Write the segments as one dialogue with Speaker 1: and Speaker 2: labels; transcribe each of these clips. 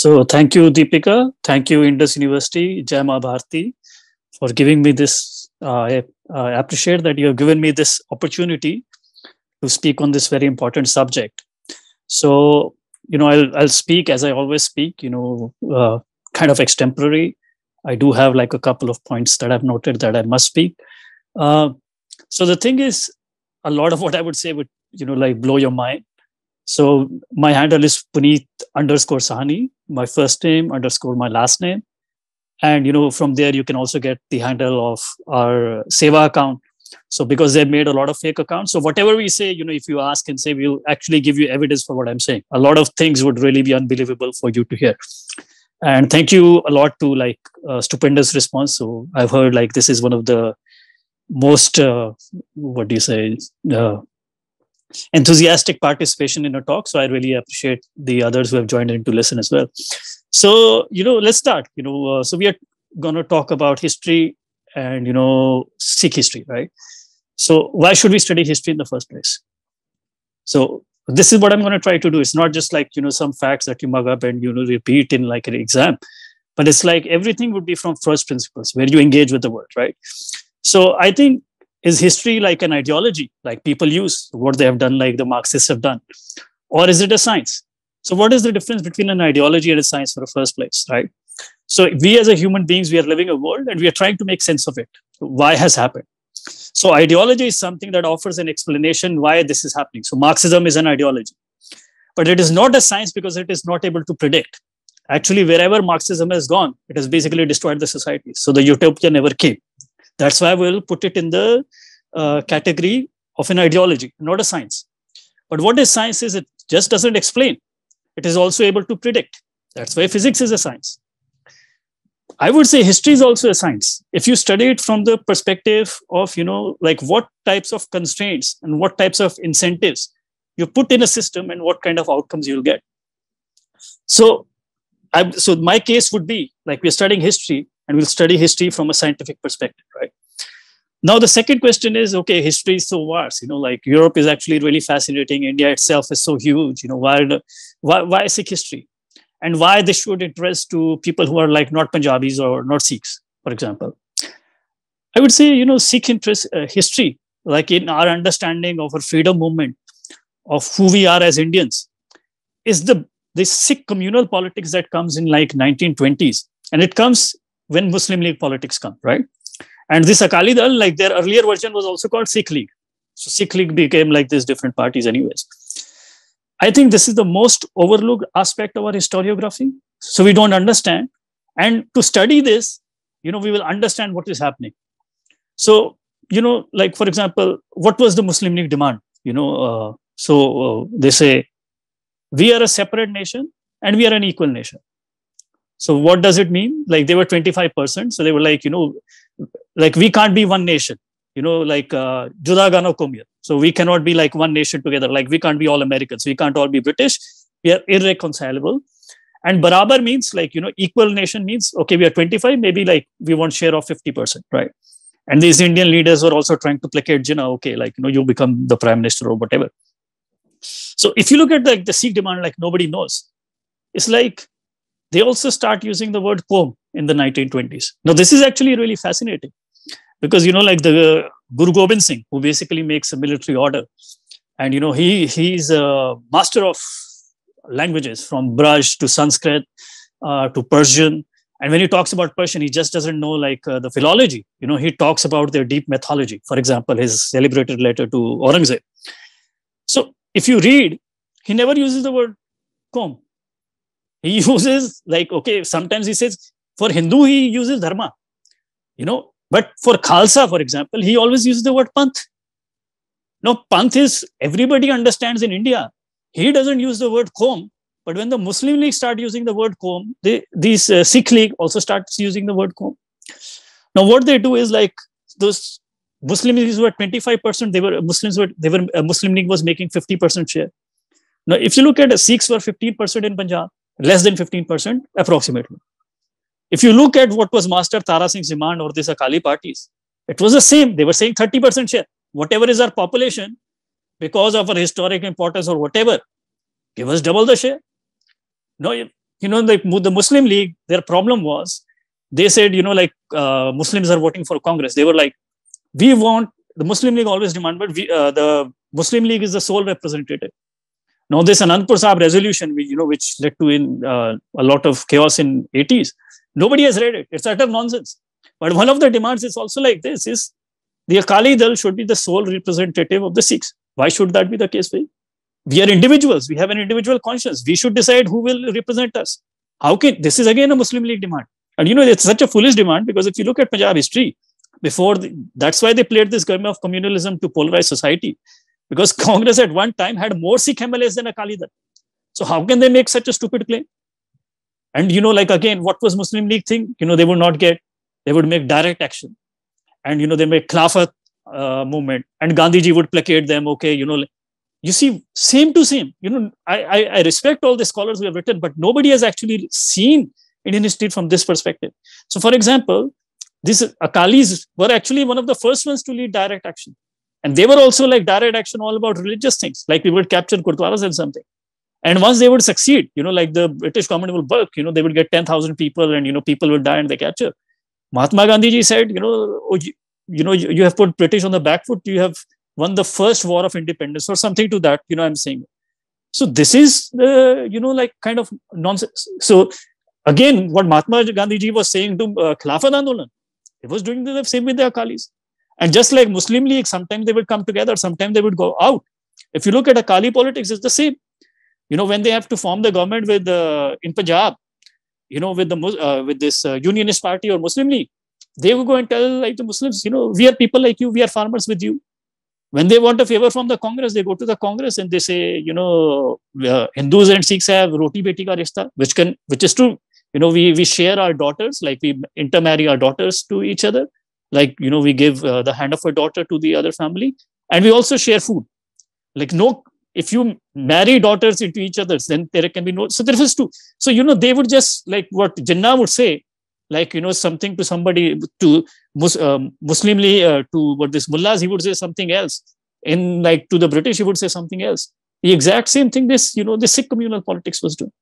Speaker 1: So thank you, Deepika. Thank you, Indus University, Jama Bharti, for giving me this. Uh, I, I appreciate that you have given me this opportunity to speak on this very important subject. So, you know, I'll, I'll speak as I always speak, you know, uh, kind of extemporary. I do have like a couple of points that I've noted that I must speak. Uh, so the thing is, a lot of what I would say would, you know, like blow your mind. So my handle is Puneet underscore Sahani my first name underscore my last name and you know from there you can also get the handle of our seva account so because they've made a lot of fake accounts so whatever we say you know if you ask and say we'll actually give you evidence for what i'm saying a lot of things would really be unbelievable for you to hear and thank you a lot to like uh, stupendous response so i've heard like this is one of the most uh, what do you say uh, enthusiastic participation in a talk. So I really appreciate the others who have joined in to listen as well. So, you know, let's start. You know, uh, so we are going to talk about history and, you know, Sikh history, right? So why should we study history in the first place? So this is what I'm going to try to do. It's not just like, you know, some facts that you mug up and, you know, repeat in like an exam, but it's like everything would be from first principles where you engage with the world, right? So I think is history like an ideology like people use what they have done like the marxists have done or is it a science so what is the difference between an ideology and a science for the first place right so we as a human beings we are living a world and we are trying to make sense of it why has happened so ideology is something that offers an explanation why this is happening so marxism is an ideology but it is not a science because it is not able to predict actually wherever marxism has gone it has basically destroyed the society so the utopia never came that's why we'll put it in the uh, category of an ideology, not a science. But what is science is it just doesn't explain. It is also able to predict. That's why physics is a science. I would say history is also a science. If you study it from the perspective of, you know, like what types of constraints and what types of incentives you put in a system and what kind of outcomes you'll get. So, I, so my case would be like we're studying history and we'll study history from a scientific perspective, right? Now, the second question is, okay, history is so vast, you know, like Europe is actually really fascinating. India itself is so huge, you know, why, why, why Sikh history? And why this should interest to people who are like not Punjabis or not Sikhs, for example. I would say, you know, Sikh interest, uh, history, like in our understanding of our freedom movement, of who we are as Indians, is the this Sikh communal politics that comes in like 1920s. And it comes when Muslim League politics come, right? And this Akali Dal, like their earlier version was also called Sikh League. So Sikh League became like these different parties anyways. I think this is the most overlooked aspect of our historiography. So we don't understand. And to study this, you know, we will understand what is happening. So, you know, like for example, what was the Muslim League demand? You know, uh, so uh, they say, we are a separate nation and we are an equal nation. So what does it mean? Like they were 25%. So they were like, you know, like we can't be one nation, you know, like uh, Juda Gano Komiyat. So we cannot be like one nation together. Like we can't be all Americans. We can't all be British. We are irreconcilable. And Barabar means like, you know, equal nation means, okay, we are 25, maybe like we want share of 50%, right? And these Indian leaders were also trying to placate Jinnah, okay, like, you know, you become the prime minister or whatever. So if you look at like the Sikh demand, like nobody knows, it's like they also start using the word Qom in the 1920s. Now, this is actually really fascinating because, you know, like the Guru Gobind Singh, who basically makes a military order, and, you know, he he's a master of languages from Braj to Sanskrit uh, to Persian. And when he talks about Persian, he just doesn't know like uh, the philology. You know, he talks about their deep mythology. For example, his celebrated letter to Aurangzeb. So if you read, he never uses the word kom. he uses like okay sometimes he says for hindu he uses dharma you know but for khalsa for example he always uses the word panth. No panth is everybody understands in india. He doesn't use the word qom but when the muslim league start using the word qom they, these uh, sikh league also starts using the word qom now what they do is like those muslim leagues were 25% they were muslims were they were a muslim league was making 50% share. Now if you look at the sikhs were 15% in punjab less than 15% approximately. If you look at what was Master Tara Singh's demand or these Akali parties, it was the same. They were saying 30% share. Whatever is our population, because of our historic importance or whatever, give us double the share. No, you know, the, the Muslim League, their problem was they said, you know, like uh, Muslims are voting for Congress. They were like, we want the Muslim League always demand, but we, uh, the Muslim League is the sole representative. Now, this Anandpur Sahib resolution, you know, which led to in uh, a lot of chaos in 80s, nobody has read it. It's utter nonsense. But one of the demands is also like this: is the Akali Dal should be the sole representative of the Sikhs. Why should that be the case? We are individuals. We have an individual conscience. We should decide who will represent us. How can this is again a Muslim League demand? And you know, it's such a foolish demand because if you look at Punjab history, before the, that's why they played this game of communalism to polarize society. Because Congress at one time had more Sikh MLAs than Akali Dal. So how can they make such a stupid claim? And you know, like again, what was Muslim League thing? You know, they would not get, they would make direct action. And you know, they make Khilafat uh, movement. And Gandhiji would placate them, okay, you know, you see, same to same. You know, I, I, I respect all the scholars who have written, but nobody has actually seen Indian history from this perspective. So, for example, these Akalis were actually one of the first ones to lead direct action. And they were also like direct action all about religious things, like we would capture Gurdwaras and something. And once they would succeed, you know, like the British government will work, you know, they would get 10,000 people and, you know, people would die and they capture. Mahatma Gandhi ji said, you know, oh, you, you know, you, you have put British on the back foot. You have won the first war of independence or something to that, you know, I'm saying. So this is the, you know, like kind of nonsense. So Again, what Mahatma Gandhi ji was saying to uh, Khilafat Andolan, he was doing the same with the Akalis. And just like Muslim League, sometimes they would come together, sometimes they would go out. If you look at Akali politics, it's the same. You know, when they have to form the government with uh, in Punjab, you know, with the uh, with this uh, Unionist Party or Muslim League, they will go and tell like the Muslims, you know, we are people like you, we are farmers with you. When they want a favor from the Congress, they go to the Congress and they say, you know, uh, Hindus and Sikhs have roti beti ka rishta, which can, which is true you know we we share our daughters like we intermarry our daughters to each other like you know we give uh, the hand of a daughter to the other family and we also share food. Like no if you marry daughters into each other then there can be no so there is two. So you know they would just like what jinnah would say like you know something to somebody to Mus, um, muslimly uh, to what this mullahs he would say something else. In like to the british he would say something else. The exact same thing this you know the sikh communal politics was doing.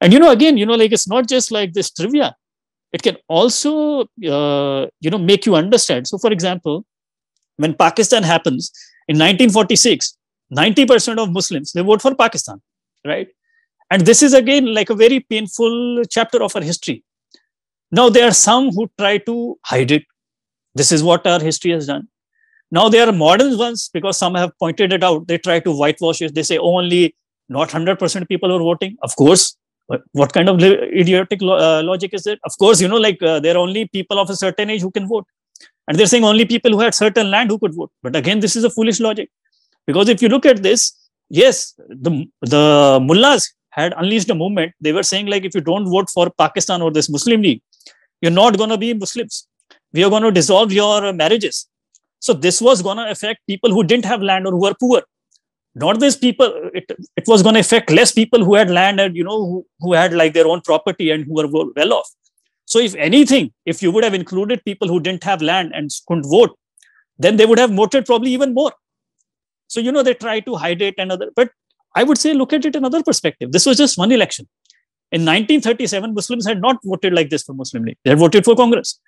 Speaker 1: And you know again you know like it's not just like this trivia it can also uh, you know make you understand. So for example when pakistan happens in 1946 90% of muslims they vote for pakistan right? And this is again like a very painful chapter of our history. Now there are some who try to hide it. This is what our history has done. Now there are modern ones because some have pointed it out they try to whitewash it. They say only not 100% people are voting. Of course what kind of idiotic lo- uh, logic is it? Of course you know like uh, there are only people of a certain age who can vote. And they're saying only people who had certain land who could vote. But again this is a foolish logic. Because if you look at this yes the the mullahs had unleashed a movement. They were saying like if you don't vote for pakistan or this muslim league you're not going to be muslims. We are going to dissolve your marriages. So this was going to affect people who didn't have land or who were poor not these people it, it was going to affect less people who had land and you know who, who had like their own property and who were well off. So if anything if you would have included people who didn't have land and couldn't vote then they would have voted probably even more. So you know they try to hide it and other but i would say look at it another perspective. This was just one election. In 1937 muslims had not voted like this for muslim league. They had voted for congress.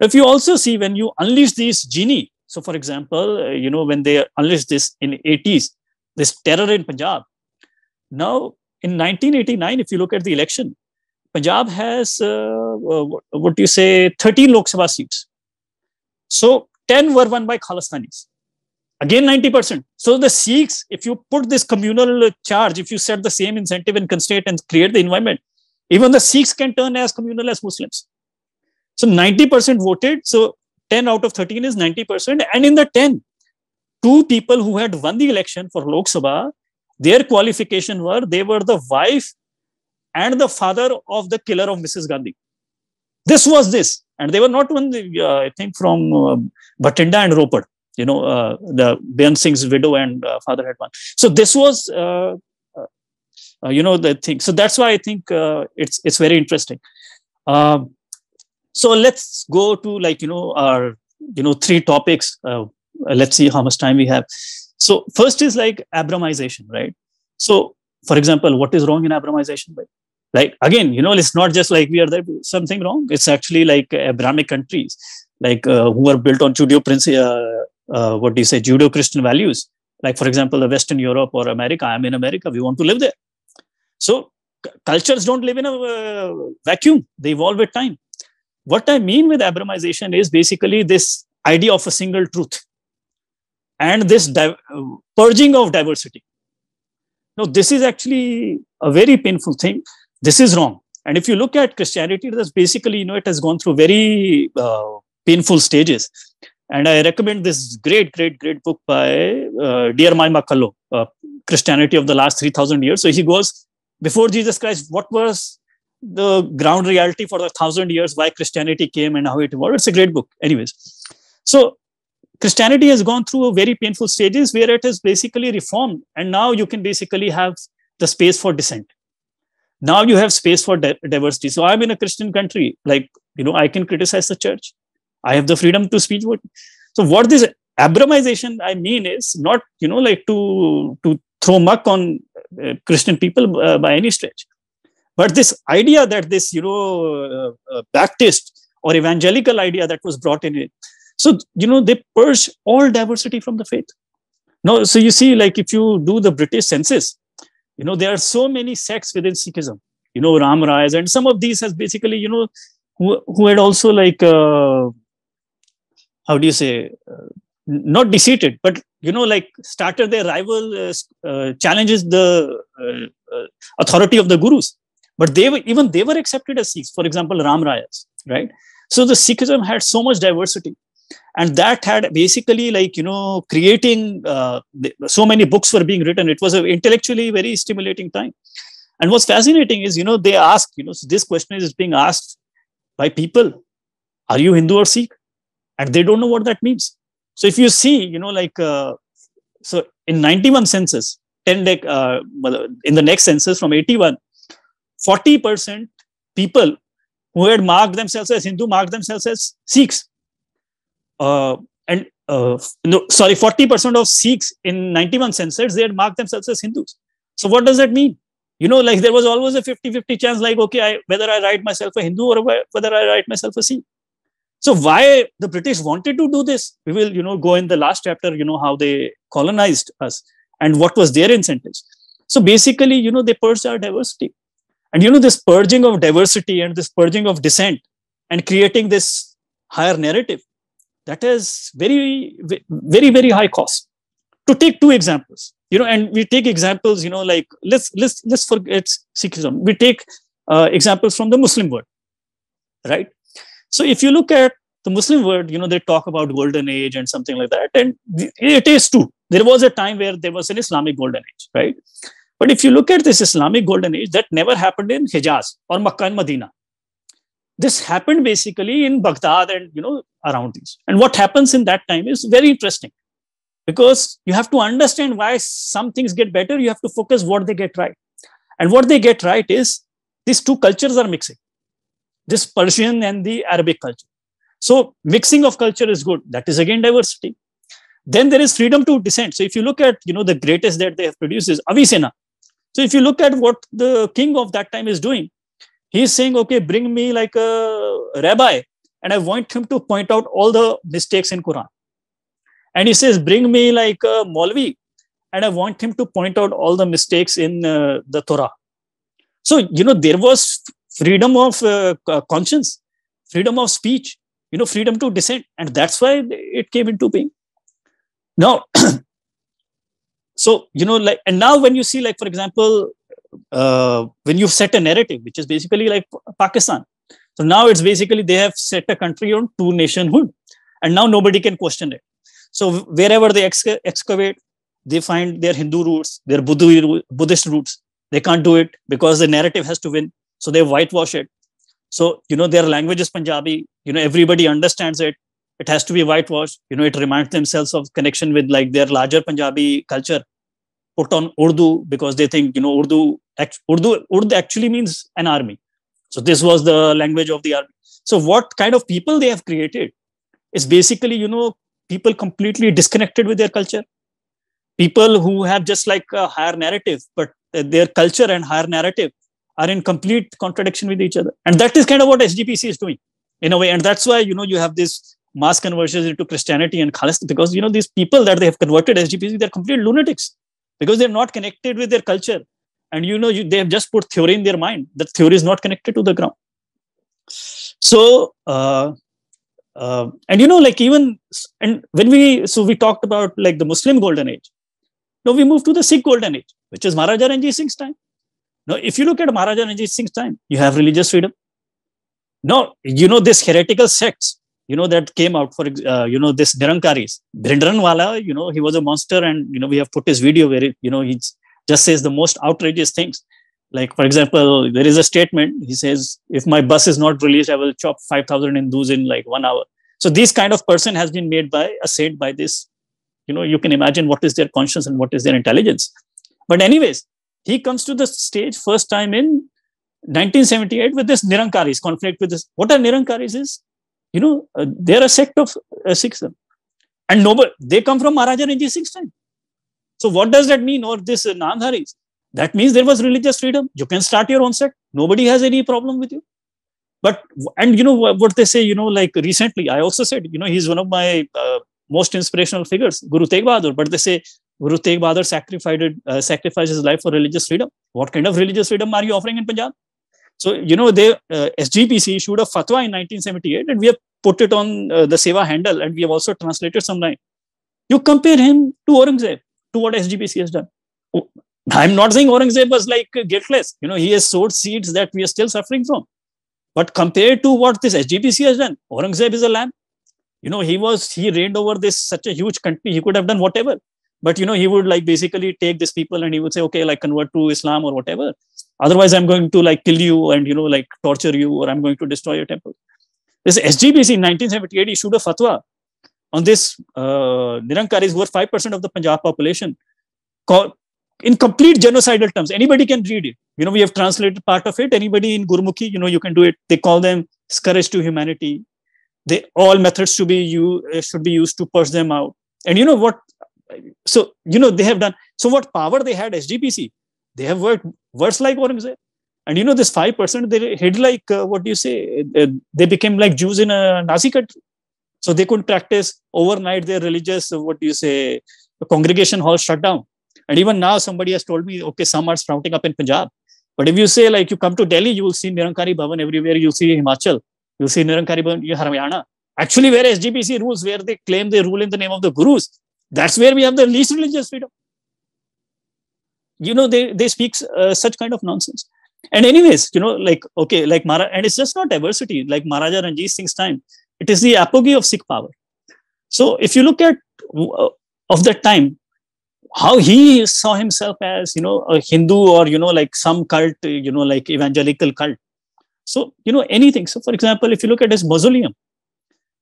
Speaker 1: If you also see when you unleash these genie so for example uh, you know when they unleashed this in 80s this terror in Punjab. Now, in 1989, if you look at the election, Punjab has, uh, what do you say, 13 Lok Sabha seats. So 10 were won by Khalistanis. Again, 90%. So the Sikhs, if you put this communal charge, if you set the same incentive and constraint and create the environment, even the Sikhs can turn as communal as Muslims. So 90% voted. So 10 out of 13 is 90%. And in the 10, two people who had won the election for Lok Sabha, their qualification were they were the wife and the father of the killer of Mrs. Gandhi. This was this. And they were not one, uh, I think, from uh, Bathinda and Ropar. You know, uh, the Beant Singh's widow and uh, father had one. So this was uh, uh, you know the thing so that's why i think uh, it's it's very interesting um, so let's go to like you know our you know three topics let's see how much time we have. So first is like abrahamization right? So for example what is wrong in abrahamization? Like again you know it's not just like we are there something wrong. It's actually like abrahamic countries like uh, who are built on judeo uh, uh, what do you say judeo christian values. Like for example the western europe or america i'm in america we want to live there. So c- cultures don't live in a uh, vacuum. They evolve with time. What i mean with abrahamization is basically this idea of a single truth and this purging of diversity. Now, this is actually a very painful thing. This is wrong. And if you look at christianity that's basically you know it has gone through very uh, painful stages. And i recommend this great great great book by uh, Dr. MacCulloch, uh, christianity of the last 3000 years. So he goes before jesus christ what was the ground reality for the thousand years why christianity came and how it evolved? It's a great book. Anyways. So christianity has gone through a very painful stages where it has basically reformed and now you can basically have the space for dissent. Now you have space for di- diversity. So i'm in a christian country like you know i can criticize the church. I have the freedom to speak what so what this abrahamization i mean is not you know like to to throw muck on uh, christian people uh, by any stretch. But this idea that this you know uh, uh, baptist or evangelical idea that was brought in it so you know they purge all diversity from the faith. No so you see like if you do the british census you know there are so many sects within sikhism. You know ram rais and some of these has basically you know who, who had also like uh, how do you say uh, not defeated but you know like started their rival uh, uh, challenges the uh, uh, authority of the gurus. But they were even they were accepted as sikhs. For example ram rais right? So the sikhism had so much diversity and that had basically like you know creating uh, so many books were being written. It was an intellectually very stimulating time. And what's fascinating is you know they ask you know so this question is being asked by people. Are you hindu or sikh? And they don't know what that means. So if you see you know like uh, so in 91 census 10 dec- uh, in the next census from 81 40% people who had marked themselves as hindu marked themselves as sikhs and uh, no, sorry, 40% of Sikhs in 91 census, they had marked themselves as Hindus. So what does that mean? You know, like there was always a 50-50 chance, like, okay, I, whether I write myself a Hindu or whether I write myself a Sikh. So why the British wanted to do this? We will, you know, go in the last chapter, you know, how they colonized us and what was their incentives. So basically, you know, they purged our diversity. And, you know, this purging of diversity and this purging of dissent and creating this higher narrative that is very very very high cost. To take two examples you know and we take examples you know like let's let's let's forget sikhism. We take uh, examples from the muslim world right? So if you look at the muslim world you know they talk about golden age and something like that and it is true. There was a time where there was an islamic golden age right? But if you look at this islamic golden age that never happened in hijaz or makkah and medina this happened basically in Baghdad and you know around these. And what happens in that time is very interesting because you have to understand why some things get better. You have to focus what they get right, and what they get right is these two cultures are mixing, this Persian and the Arabic culture. So mixing of culture is good. That is again diversity. Then there is freedom to dissent. So if you look at you know the greatest that they have produced is Avicenna. So if you look at what the king of that time is doing, he's saying okay bring me like a rabbi and i want him to point out all the mistakes in quran. And he says bring me like a Maulvi and i want him to point out all the mistakes in uh, the torah. So you know there was freedom of uh, conscience freedom of speech you know freedom to dissent. And that's why it came into being. Now so you know like and now when you see like for example uh, when you set a narrative, which is basically like Pakistan. So now it's basically they have set a country on two nationhood, and now nobody can question it. So wherever they exca- excavate, they find their Hindu roots, their Buddhist roots. They can't do it because the narrative has to win. So they whitewash it. So you know their language is Punjabi. You know everybody understands it. It has to be whitewashed. You know it reminds themselves of connection with like their larger Punjabi culture put on Urdu because they think, you know, Urdu, Urdu, Urdu actually means an army. So this was the language of the army. So what kind of people they have created is basically, you know, people completely disconnected with their culture. People who have just like a higher narrative, but their culture and higher narrative are in complete contradiction with each other. And that is kind of what SGPC is doing in a way. And that's why, you know, you have this mass conversions into Christianity and Khalistan because, you know, these people that they have converted SGPC, they're complete lunatics because they're not connected with their culture. And, you know, you, they have just put theory in their mind. That theory is not connected to the ground. So, uh, uh, and you know, like even, and when we, so we talked about like the Muslim golden age. Now we move to the Sikh golden age, which is Maharaja Ranjit Singh's time. Now, if you look at Maharaja Ranjit Singh's time, you have religious freedom. No, you know, this heretical sects, you know, that came out for, uh, you know, this Nirankaris. Bhindranwala, you know, he was a monster and, you know, we have put his video where, it, you know, he just says the most outrageous things. Like, for example, there is a statement, he says, if my bus is not released, I will chop 5,000 Hindus in like one hour. So this kind of person has been made by a saint by this, you know, you can imagine what is their conscience and what is their intelligence. But anyways, he comes to the stage first time in 1978 with this Nirankaris conflict with this. What are Nirankaris is? You know, uh, they're a sect of uh, Sikhism. And nobody, they come from Maharaja Ranjit Singh's time. So what does that mean? Or this uh, Namdharis? That means there was religious freedom. You can start your own sect. Nobody has any problem with you. But, and you know what they say, you know, like recently, I also said, you know, he's one of my uh, most inspirational figures, Guru Tegh Bahadur. But they say Guru Tegh Bahadur sacrificed, uh, sacrificed his life for religious freedom. What kind of religious freedom are you offering in Punjab? So, you know, they, uh, SGPC issued a fatwa in 1978 and we have put it on uh, the Seva handle and we have also translated some line. You compare him to Aurangzeb, to what SGPC has done. Oh, I'm not saying Aurangzeb was like guiltless. You know, he has sowed seeds that we are still suffering from. But compared to what this SGPC has done, Aurangzeb is a lamb. You know, he was, he reigned over this such a huge country. He could have done whatever but you know he would like basically take these people and he would say okay like convert to islam or whatever otherwise i'm going to like kill you and you know like torture you or i'm going to destroy your temple. This sgpc in 1978 issued a fatwa on this uh, nirankaris who are 5% of the punjab population. In complete genocidal terms anybody can read it. You know we have translated part of it. Anybody in gurmukhi you know you can do it. They call them scourge to humanity. They all methods to be you should be used to push them out. And you know what? So you know they have done so what power they had sgpc they have worked worse like Aurangzeb. And you know, this 5%, they hid like, uh, what do you say? They became like Jews in a Nazi country. So they couldn't practice overnight their religious, uh, what do you say, congregation hall shut down. And even now, somebody has told me, okay, some are sprouting up in Punjab. But if you say, like, you come to Delhi, you will see Nirankari Bhavan everywhere. You'll see Himachal. You'll see Nirankari Bhavan, Haryana. Actually, where SGPC rules, where they claim they rule in the name of the gurus, that's where we have the least religious freedom. You know, they, they speak uh, such kind of nonsense. And anyways, you know, like, okay, like Mara, and it's just not diversity, like Maharaja Ranjit Singh's time. It is the apogee of Sikh power. So if you look at uh, of that time, how he saw himself as, you know, a Hindu or, you know, like some cult, you know, like evangelical cult. So, you know, anything. So, for example, if you look at his mausoleum,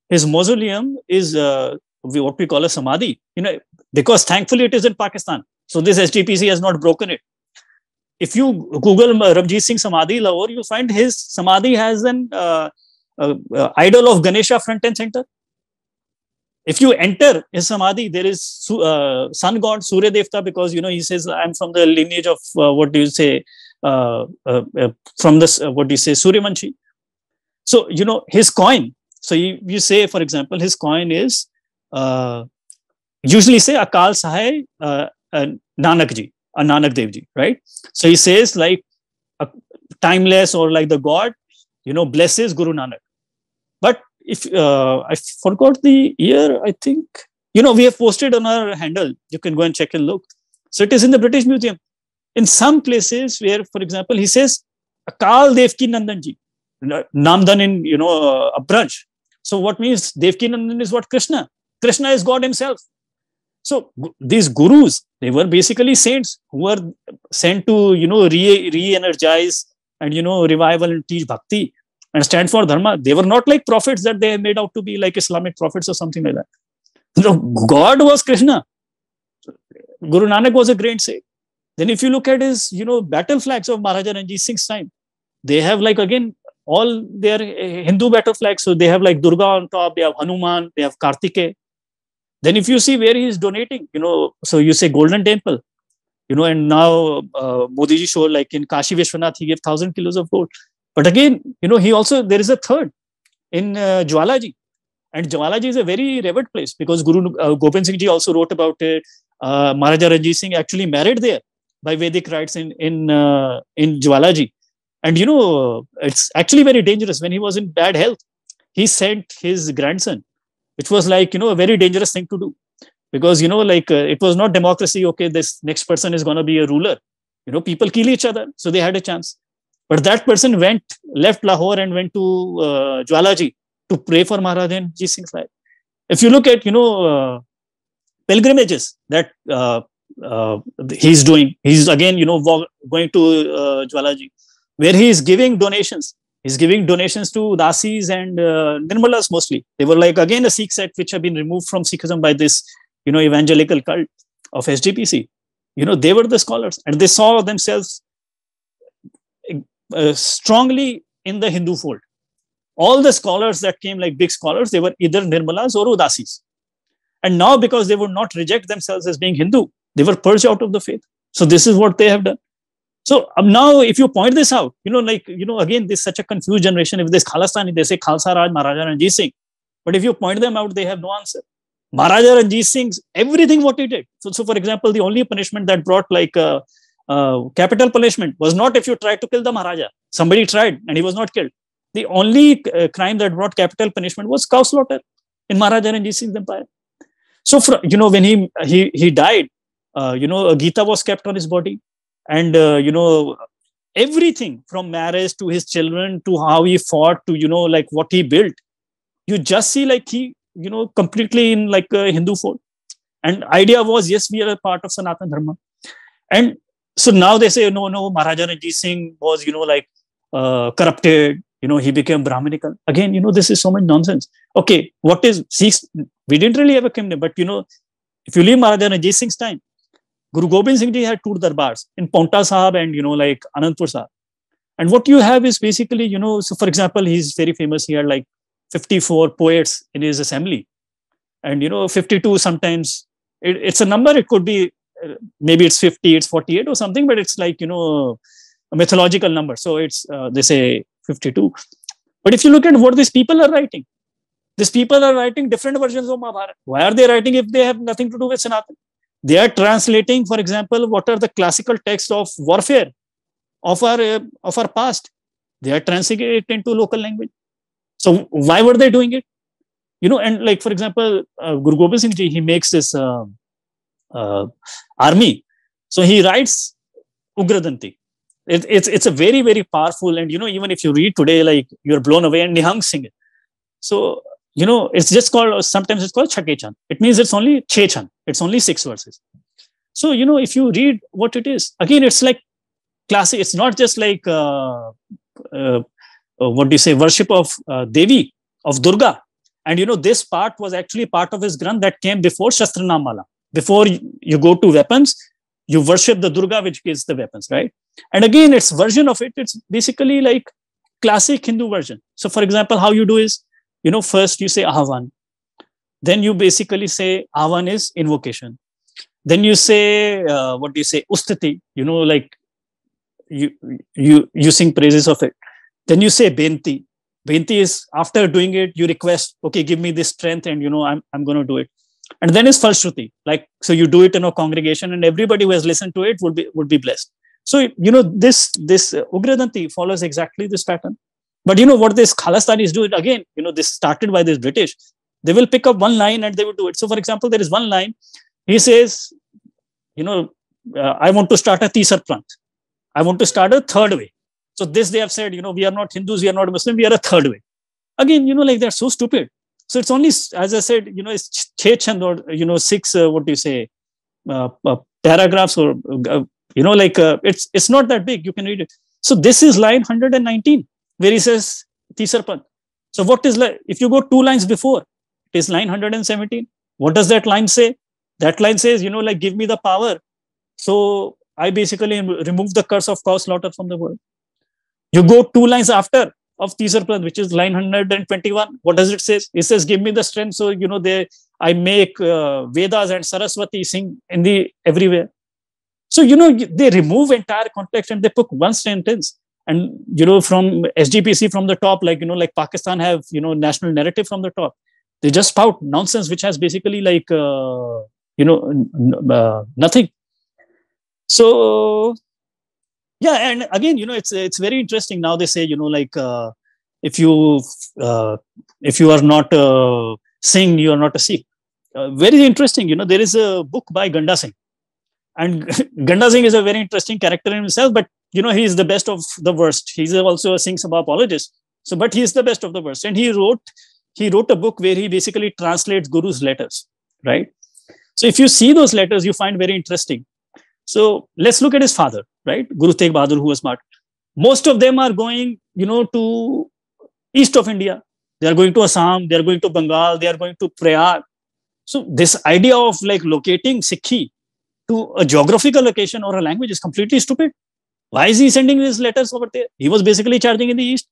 Speaker 1: his mausoleum is uh, what we call a samadhi, you know, because thankfully it is in Pakistan. So this SGPC has not broken it. If you Google Ranjit Singh Samadhi Lahore, you find his Samadhi has an uh, uh, uh, idol of Ganesha front and center. If you enter his Samadhi, there is uh, sun god Surya Devta because, you know, he says, I'm from the lineage of, uh, what do you say, uh, from this, what do you say, Suryavanshi. So, you know, his coin. So you, you say, for example, his coin is usually say Akal Sahai uh, Nanak Ji, uh, Nanak Dev Ji, right? So he says like timeless or like the God, you know, blesses Guru Nanak. But if uh, I forgot the year, I think, you know, we have posted on our handle. You can go and check and look. So it is in the British Museum. In some places where, for example, he says Akal Devki Nandan Ji, Namdan in, you know, a branch. So what means Devki Nandan is what Krishna. Krishna is God himself. So these gurus, they were basically saints who were sent to, you know, re- re-energize and, you know, revival and teach bhakti and stand for dharma. They were not like prophets that they made out to be like Islamic prophets or something like that. No, God was Krishna. Guru Nanak was a great saint. Then if you look at his, you know, battle flags of Maharaja Ranjit Singh's time, they have like again all their Hindu battle flags. So they have like Durga on top, they have Hanuman, they have Kartike. Then if you see where he is donating, you know, so you say Golden Temple, you know, and now uh, Modi ji showed like in Kashi Vishwanath, he gave thousand kilos of gold. But again, you know, he also, there is a third in uh, Jwalaji. And Jwalaji is a very revered place because Guru uh, Gobind Singh ji also wrote about it. Uh, Maharaja Ranjit Singh actually married there by Vedic rites in in uh, in Jwalaji. And you know, it's actually very dangerous. When he was in bad health, he sent his grandson, which was like you know a very dangerous thing to do, because you know like uh, it was not democracy. Okay, this next person is going to be a ruler. You know, people kill each other, so they had a chance. But that person went, left Lahore and went to uh, Jwalaji to pray for Maharaja Ranjit Singh's life. If you look at, you know, uh, pilgrimages that uh, uh, he's doing, he's again, you know, going to uh, Jwalaji, where he is giving donations. He's giving donations to Udasis and uh, Nirmalas mostly. They were like, again, a Sikh sect which have been removed from Sikhism by this, you know, evangelical cult of SGPC. You know, they were the scholars and they saw themselves uh, strongly in the Hindu fold all the scholars that came like big scholars, they were either Nirmalas or Udasis. And now, because they would not reject themselves as being Hindu, they were purged out of the faith. So this is what they have done. So um, now, if you point this out, you know, like, you know, again, this such a confused generation. If this Khalistani, they say Khalsa Raj, Maharaja Ranjit Singh. But if you point them out, they have no answer. Maharaja Ranjit Singh's everything what he did. So, so for example, the only punishment that brought like uh, uh, capital punishment was not if you tried to kill the Maharaja. Somebody tried and he was not killed the only uh, crime that brought capital punishment was cow slaughter in Maharaja Ranjit Singh's empire. So, for, you know, when he he he died, uh, you know, a Gita was kept on his body, and uh, you know, everything from marriage to his children to how he fought to you know, like what he built, you just see like he, you know, completely in like a Hindu fold. And idea was yes, we are a part of Sanatan Dharma, and so now they say no, no, Maharaja Ranjit Singh was you know like uh, corrupted. You know he became brahminical. Again you know this is so much nonsense. Okay what is Sikhs we didn't really have a kingdom but you know if you leave Maharaja Ranjit Singh's time Guru Gobind Singh Ji had two darbars in Paonta Sahib and you know like Anandpur Sahib and what you have is basically you know so for example he's very famous he had like 54 poets in his assembly and you know 52 sometimes it, it's a number it could be uh, maybe it's 50 it's 48 or something but it's like you know a mythological number so it's uh, they say 52. But if you look at what these people are writing, these people are writing different versions of Mahabharata. Why are they writing if they have nothing to do with Sanatan? They are translating, for example, what are the classical texts of warfare of our uh, of our past. They are translating it into local language. So why were they doing it? You know, and like for example, uh, Guru Gobind Singh Ji, he makes this uh, uh army. So he writes Ugradanti it, it's it's a very very powerful and you know even if you read today like you're blown away and Nihang Singh so you know it's just called sometimes it's called Chakechan it means it's only Chechan it's only six verses so you know if you read what it is again it's like classic it's not just like uh, uh, uh, what do you say worship of uh, Devi of Durga and you know this part was actually part of his granth that came before Shastranamala before you go to weapons you worship the Durga, which gives the weapons, right? And again, it's version of it. It's basically like classic Hindu version. So, for example, how you do is, you know, first you say Ahvan, then you basically say Ahvan is invocation. Then you say, uh, what do you say, Ustati, you know, like you you you sing praises of it. Then you say Benti. Benti is after doing it, you request, okay, give me this strength, and you know, I'm I'm going to do it. And then is falshruti. Like so you do it in a congregation and everybody who has listened to it would be would be blessed. So you know this this uh, ugradanti follows exactly this pattern but you know what this khalistanis do? It again you know this started by this british. They will pick up one line and they will do it. So for example there is one line. He says you know uh, i want to start a tisar panth. I want to start a third way. So this they have said you know we are not hindus we are not muslim we are a third way. Again you know like they're so stupid. So it's only, as I said, you know, it's chechand or, you know, six, uh, what do you say, uh, uh, paragraphs or, uh, you know, like uh, it's it's not that big. You can read it. So this is line 119 where he says Tisarpan. So what is like, if you go two lines before, it is line 117. What does that line say? that line says, you know, like, give me the power. So I basically remove the curse of cow slaughter from the world. You go two lines after of Tisarpan, which is line 121. What does it say? It says, give me the strength. So, you know, they, I make uh, Vedas and Saraswati sing in the everywhere. So, you know, they remove entire context and they put one sentence. And, you know, from SGPC from the top, like, you know, like Pakistan have, you know, national narrative from the top. They just spout nonsense, which has basically like, uh, you know, uh, nothing. So, yeah, and again, you know, it's it's very interesting. Now they say, you know, like uh, if you uh, if you are not uh, Singh, you are not a Sikh. Uh, very interesting. You know, there is a book by Ganda Singh and Ganda Singh is a very interesting character in himself, but you know, he is the best of the worst. He's also a Singh Sabha apologist. So, but he is the best of the worst. And he wrote, he wrote a book where he basically translates Guru's letters, right? So if you see those letters, you find very interesting. So let's look at his father, right? Guru Tegh Bahadur, who was martyred. Most of them are going, you know, to east of India. They are going to Assam, they are going to Bengal, they are going to Prayag. So this idea of like locating Sikhi to a geographical location or a language is completely stupid. Why is he sending these letters over there? He was basically charging in the east.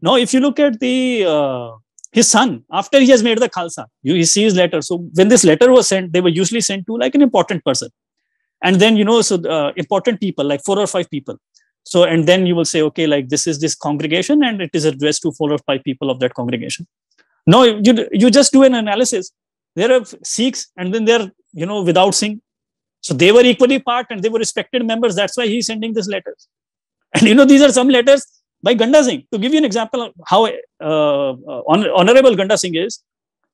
Speaker 1: Now, if you look at the uh, his son, after he has made the Khalsa, you, he sees letter. So when this letter was sent, they were usually sent to like an important person. And then, you know, so uh, important people, like four or five people. So, and then you will say, okay, like this is this congregation and it is addressed to four or five people of that congregation. No, you, you just do an analysis. There are Sikhs and then they're, you know, without Singh, so they were equally part and they were respected members. That's why he's sending these letters. And you know, these are some letters by Ganda Singh. To give you an example of how uh, honor, Honorable Ganda Singh is,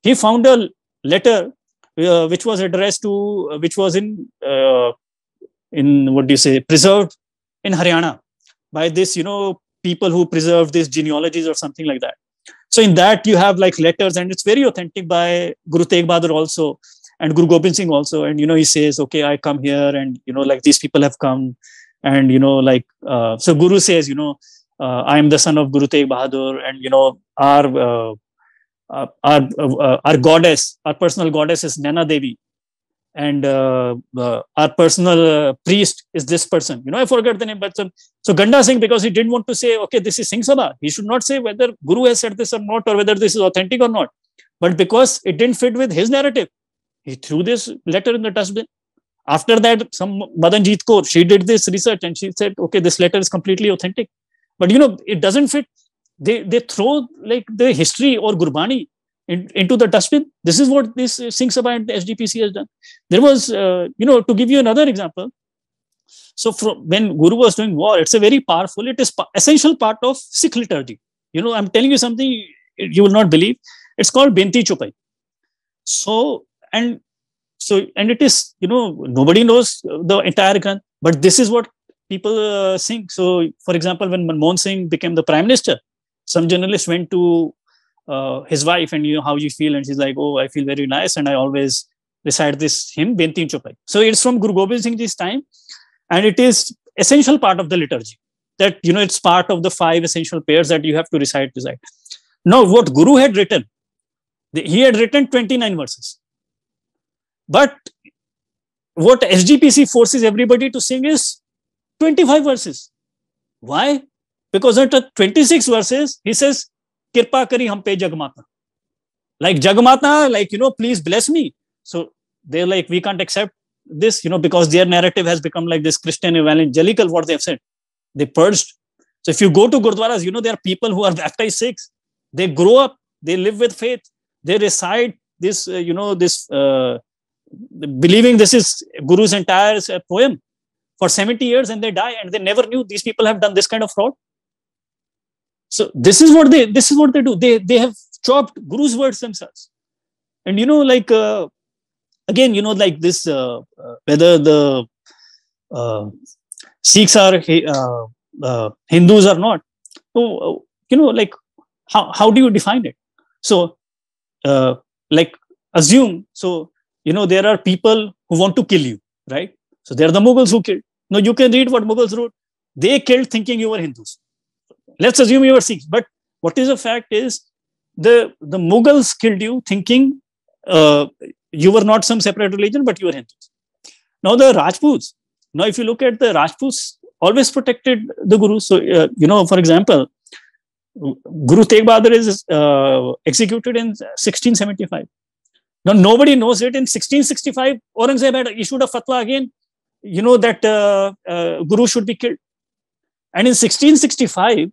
Speaker 1: he found a letter uh, which was addressed to, uh, which was in, uh, in what do you say, preserved in Haryana by this, you know, people who preserve these genealogies or something like that. So in that you have like letters and it's very authentic by Guru Tegh Bahadur also and Guru Gobind Singh also. And, you know, he says, okay, I come here and, you know, like these people have come. And, you know, like, uh, so Guru says, you know, uh, I am the son of Guru Tegh Bahadur and, you know, our, uh, uh our, uh, our goddess, our personal goddess is Naina Devi. And uh, our personal priest is this person. You know, I forgot the name, but so, so Ganda Singh, because he didn't want to say, okay, this is Singh Sabha. He should not say whether Guru has said this or not, or whether this is authentic or not. But because it didn't fit with his narrative, he threw this letter in the dustbin. After that, some Madanjit Kaur, she did this research and she said, okay, this letter is completely authentic. But you know, it doesn't fit. They they throw like the history or Gurbani in, into the dustbin. This is what this Singh Sabha and the SGPC has done. There was, uh, you know, to give you another example. So from when Guru was doing war, it's a very powerful, it is essential part of Sikh liturgy. You know, I'm telling you something you will not believe. It's called Benti Chaupai. So and so and it is you know nobody knows the entire Granth, but this is what people uh, think. So, for example, when Manmohan Singh became the prime minister, some journalists went to uh, his wife and you know how you feel, and she's like, "Oh, I feel very nice, and I always recite this hymn Benti Chaupai." So it's from Guru Gobind Singh Ji's time, and it is essential part of the liturgy. That you know, it's part of the five essential prayers that you have to recite. Recite. Now, what Guru had written, he had written twenty nine verses but what SGPC forces everybody to sing is 25 verses. Why? Because at 26 verses, he says, Kirpa kari hum pe jagmata. Like jagmata, like, you know, please bless me. So they're like, we can't accept this, you know, because their narrative has become like this Christian evangelical, what they have said. They purged. So if you go to Gurdwaras, you know, there are people who are baptized Sikhs. They grow up, they live with faith, they recite this, uh, you know, this uh, believing this is Guru's entire uh, poem for 70 years and they die and they never knew these people have done this kind of fraud. So this is what they this is what they do. They they have chopped Guru's words themselves. And you know, like uh, again, you know, like this uh, uh, whether the uh, Sikhs are uh, Hindus or not. So you know, like how how do you define it? So like assume so you know, there are people who want to kill you, right? So they're the Mughals who killed. Now you can read what Mughals wrote. They killed thinking you were Hindus. Let's assume you were Sikhs. But what is a fact is the, the Mughals killed you thinking uh, you were not some separate religion, but you were Hindus. Now the Rajputs. Now, if you look at the Rajputs, always protected the Guru. So, uh, you know, for example, Guru Tegh Bahadur is uh, executed in 1675. Now, nobody knows it. In 1665, Aurangzeb had issued a fatwa again, you know, that uh, uh, Guru should be killed. And in 1665,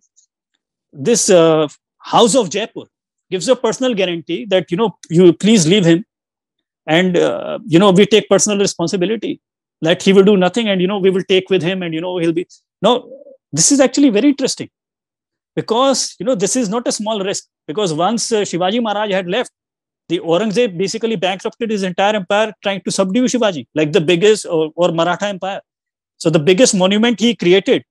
Speaker 1: this uh, House of Jaipur gives a personal guarantee that, you know, you please leave him. And, uh, you know, we take personal responsibility that he will do nothing and, you know, we will take with him and, you know, he'll be. Now, this is actually very interesting because, you know, this is not a small risk because once uh, Shivaji Maharaj had left, the Aurangzeb basically bankrupted his entire empire trying to subdue Shivaji, like the biggest or, or Maratha empire. So the biggest monument he created,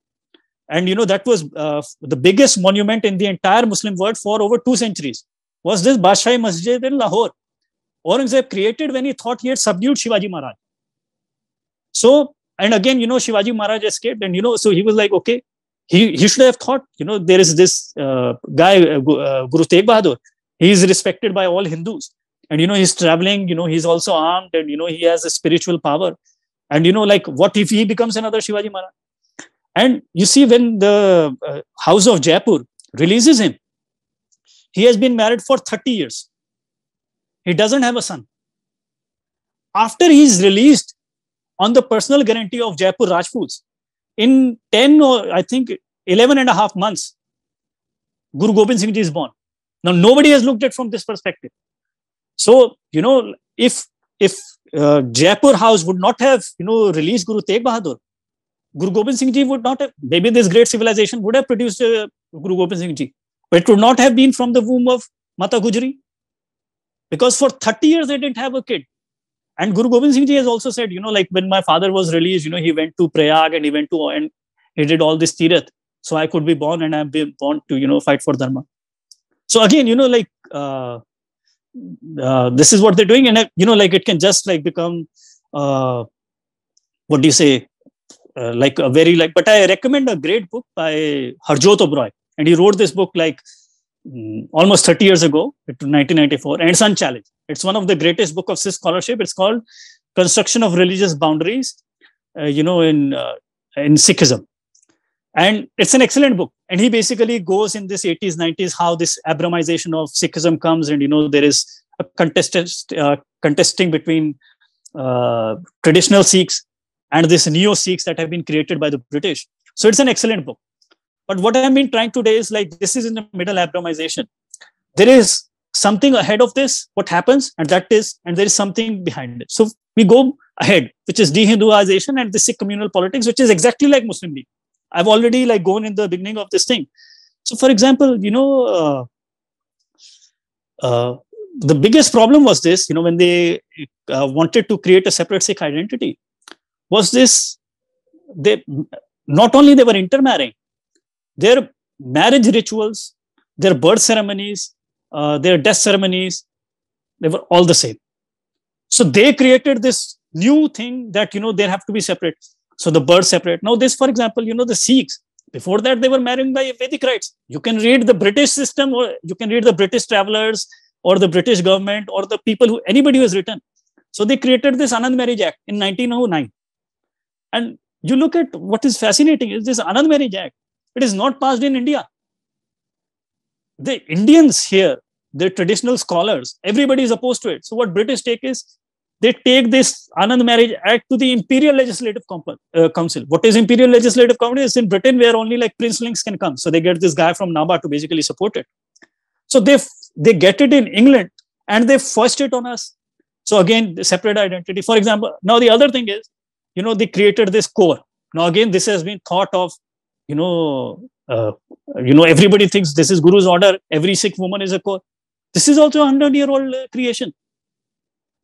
Speaker 1: and you know that was uh, the biggest monument in the entire Muslim world for over two centuries, was this Badshahi Masjid in Lahore. Aurangzeb created when he thought he had subdued Shivaji Maharaj. So, and again, you know, Shivaji Maharaj escaped, and you know, so he was like, okay, he, he should have thought, you know, there is this uh, guy, uh, uh Guru Tegh Bahadur, he is respected by all hindus. And you know he's traveling you know he's also armed and you know he has a spiritual power. And you know like what if he becomes another shivaji maharaj? And you see when the uh, house of jaipur releases him he has been married for 30 years. He doesn't have a son. After he's released on the personal guarantee of jaipur rajputs in 10 or i think 11 and a half months guru gobind singh ji is born now, nobody has looked at from this perspective. So, you know, if if uh, Jaipur House would not have, you know, released Guru Tegh Bahadur, Guru Gobind Singh Ji would not have, maybe this great civilization would have produced uh, Guru Gobind Singh Ji, but it would not have been from the womb of Mata Gujri. Because for 30 years they didn't have a kid. And Guru Gobind Singh Ji has also said, you know, like when my father was released, you know, he went to Prayag and he went to, and he did all this tirath. So I could be born and I've been born to, you know, fight for Dharma so again you know like uh, uh, this is what they're doing and uh, you know like it can just like become uh, what do you say uh, like a very like but i recommend a great book by harjot oberoi and he wrote this book like um, almost 30 years ago 1994 and it's unchallenged. It's one of the greatest book of Sikh scholarship. It's called construction of religious boundaries uh, you know in uh, in sikhism and it's an excellent book. And he basically goes in this 80s 90s how this abrahamization of sikhism comes and you know there is a contest uh, contesting between uh, traditional sikhs and this neo sikhs that have been created by the british. So it's an excellent book. But what i've been trying today is like this is in the middle abrahamization. There is something ahead of this what happens and that is and there is something behind it. So we go ahead which is dehinduization and the sikh communal politics which is exactly like muslim league I've already like gone in the beginning of this thing. So, for example, you know, uh, uh, the biggest problem was this. You know, when they uh, wanted to create a separate Sikh identity, was this they not only they were intermarrying, their marriage rituals, their birth ceremonies, uh, their death ceremonies, they were all the same. So they created this new thing that you know they have to be separate. So the birds separate. Now, this, for example, you know, the Sikhs, before that, they were marrying by Vedic rites. You can read the British system, or you can read the British travelers, or the British government, or the people who anybody who has written. So they created this Anand Marriage Act in 1909. And you look at what is fascinating is this Anand Marriage Act. It is not passed in India. The Indians here, the traditional scholars, everybody is opposed to it. So what British take is they take this Anand Marriage Act to the Imperial Legislative uh, Council. What is Imperial Legislative Council? It's in Britain where only like princelings can come. So they get this guy from Nabha to basically support it. So they they get it in England and they forced it on us. So again, separate identity. For example, now the other thing is, you know, they created this Kaur. Now again, this has been thought of, you know, uh, you know, everybody thinks this is Guru's order. Every Sikh woman is a Kaur. This is also a hundred-year-old uh, creation.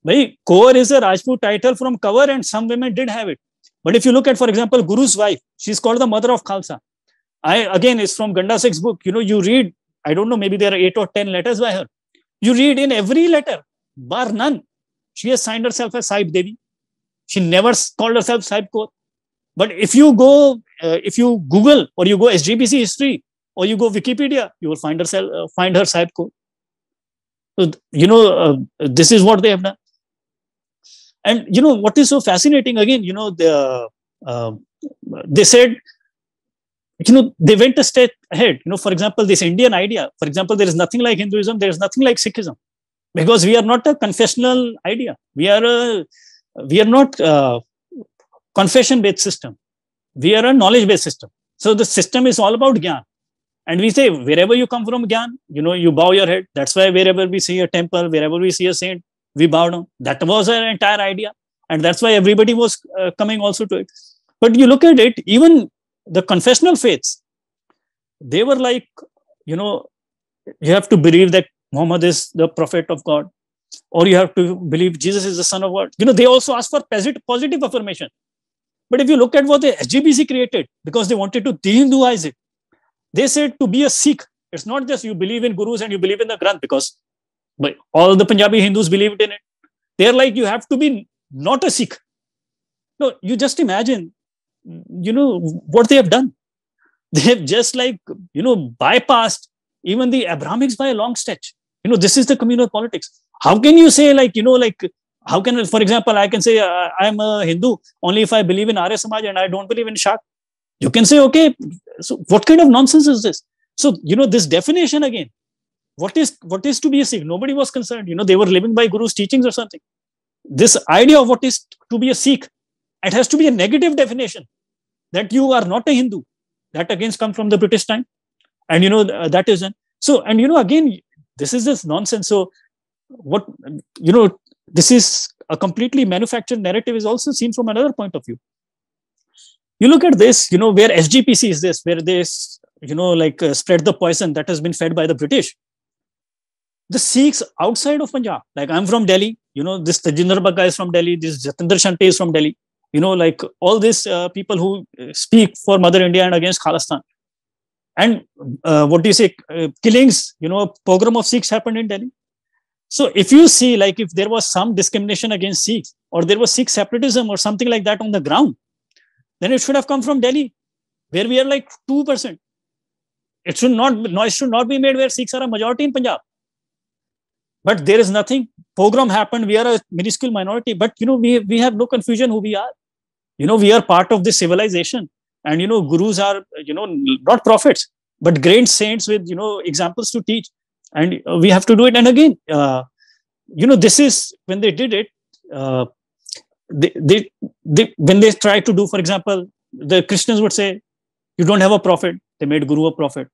Speaker 1: Bhai, Kaur is a Rajput title from cover and some women did have it. But if you look at, for example, Guru's wife, she's called the mother of Khalsa. I, again, it's from Ganda Singh's book. You know, you read, I don't know, maybe there are eight or 10 letters by her. You read in every letter, bar none, she has signed herself as Sahib Devi. She never called herself Sahib Kaur. But if you go, uh, if you Google or you go SGPC history or you go Wikipedia, you will find herself, uh, find her Sahib Kaur. So, you know, uh, this is what they have done. And you know what is so fascinating? Again, you know the uh, they said you know they went a step ahead. You know for example this indian idea for example there is nothing like hinduism there is nothing like sikhism because we are not a confessional idea. We are a we are not a confession based system. We are a knowledge based system. So the system is all about gyan. And we say wherever you come from gyan you know you bow your head. That's why wherever we see a temple wherever we see a saint we bow down that was our entire idea and that's why everybody was uh, coming also to it but you look at it even the confessional faiths, they were like, you know, you have to believe that Muhammad is the prophet of God, or you have to believe Jesus is the son of God. You know, they also ask for positive affirmation. But if you look at what the SGPC created, because they wanted to de-Hinduize it, they said to be a Sikh, it's not just you believe in gurus and you believe in the Granth, because but all the Punjabi Hindus believed in it. They're like, you have to be not a Sikh. No, you just imagine you know what they have done. They have just like you know bypassed even the abrahamics by a long stretch. You know this is the communal politics. How can you say like you know like how can for example i can say uh, i'm a hindu only if i believe in arya samaj and i don't believe in shak you can say okay so what kind of nonsense is this? So you know this definition again what is what is to be a sikh nobody was concerned you know they were living by guru's teachings or something this idea of what is to be a sikh it has to be a negative definition that you are not a Hindu. That again comes from the British time. And you know, that is, an, so, and you know, again, this is this nonsense. So, what, you know, this is a completely manufactured narrative is also seen from another point of view. You look at this, you know, where SGPC is this, where they, you know, like uh, spread the poison that has been fed by the British. The Sikhs outside of Punjab, like I'm from Delhi, you know, this Tajinder Bagga is from Delhi, this Jatinder Shante is from Delhi. You know like all these uh, people who speak for mother india and against khalistan. And uh, what do you say? Uh, killings you know pogrom of sikhs happened in delhi. So if you see like if there was some discrimination against sikhs or there was sikh separatism or something like that on the ground then it should have come from delhi where we are like 2% it should not noise should not be made where sikhs are a majority in punjab but there is nothing. Pogrom happened. We are a minuscule minority. But you know we, we have no confusion who we are. You know we are part of this civilization. And you know gurus are you know not prophets but great saints with you know examples to teach. And uh, we have to do it. And again uh, you know this is when they did it uh, they, they, they when they try to do for example the christians would say you don't have a prophet. They made guru a prophet.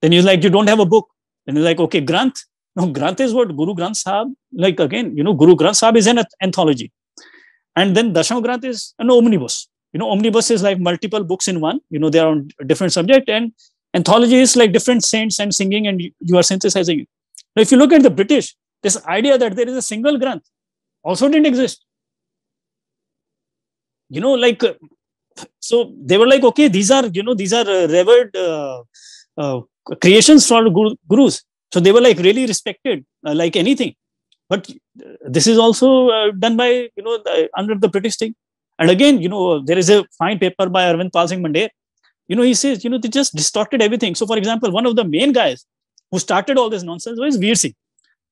Speaker 1: Then you're like you don't have a book. And you're like okay granth no granth is what guru granth sahib like again you know guru granth sahib is an anthology and then Dasham Granth is an omnibus. You know, omnibus is like multiple books in one. You know, they are on different subject, and anthology is like different saints and singing, and you are synthesizing. Now, if you look at the British, this idea that there is a single Granth also didn't exist. You know, like so they were like, okay, these are you know these are uh, revered uh, uh, creations from gurus. So they were like really respected, uh, like anything. But this is also uh, done by, you know, the, under the British thing. And again, you know, there is a fine paper by Arvind Pal Singh Mandair. You know, he says, you know, they just distorted everything. So, for example, one of the main guys who started all this nonsense was Veer Singh.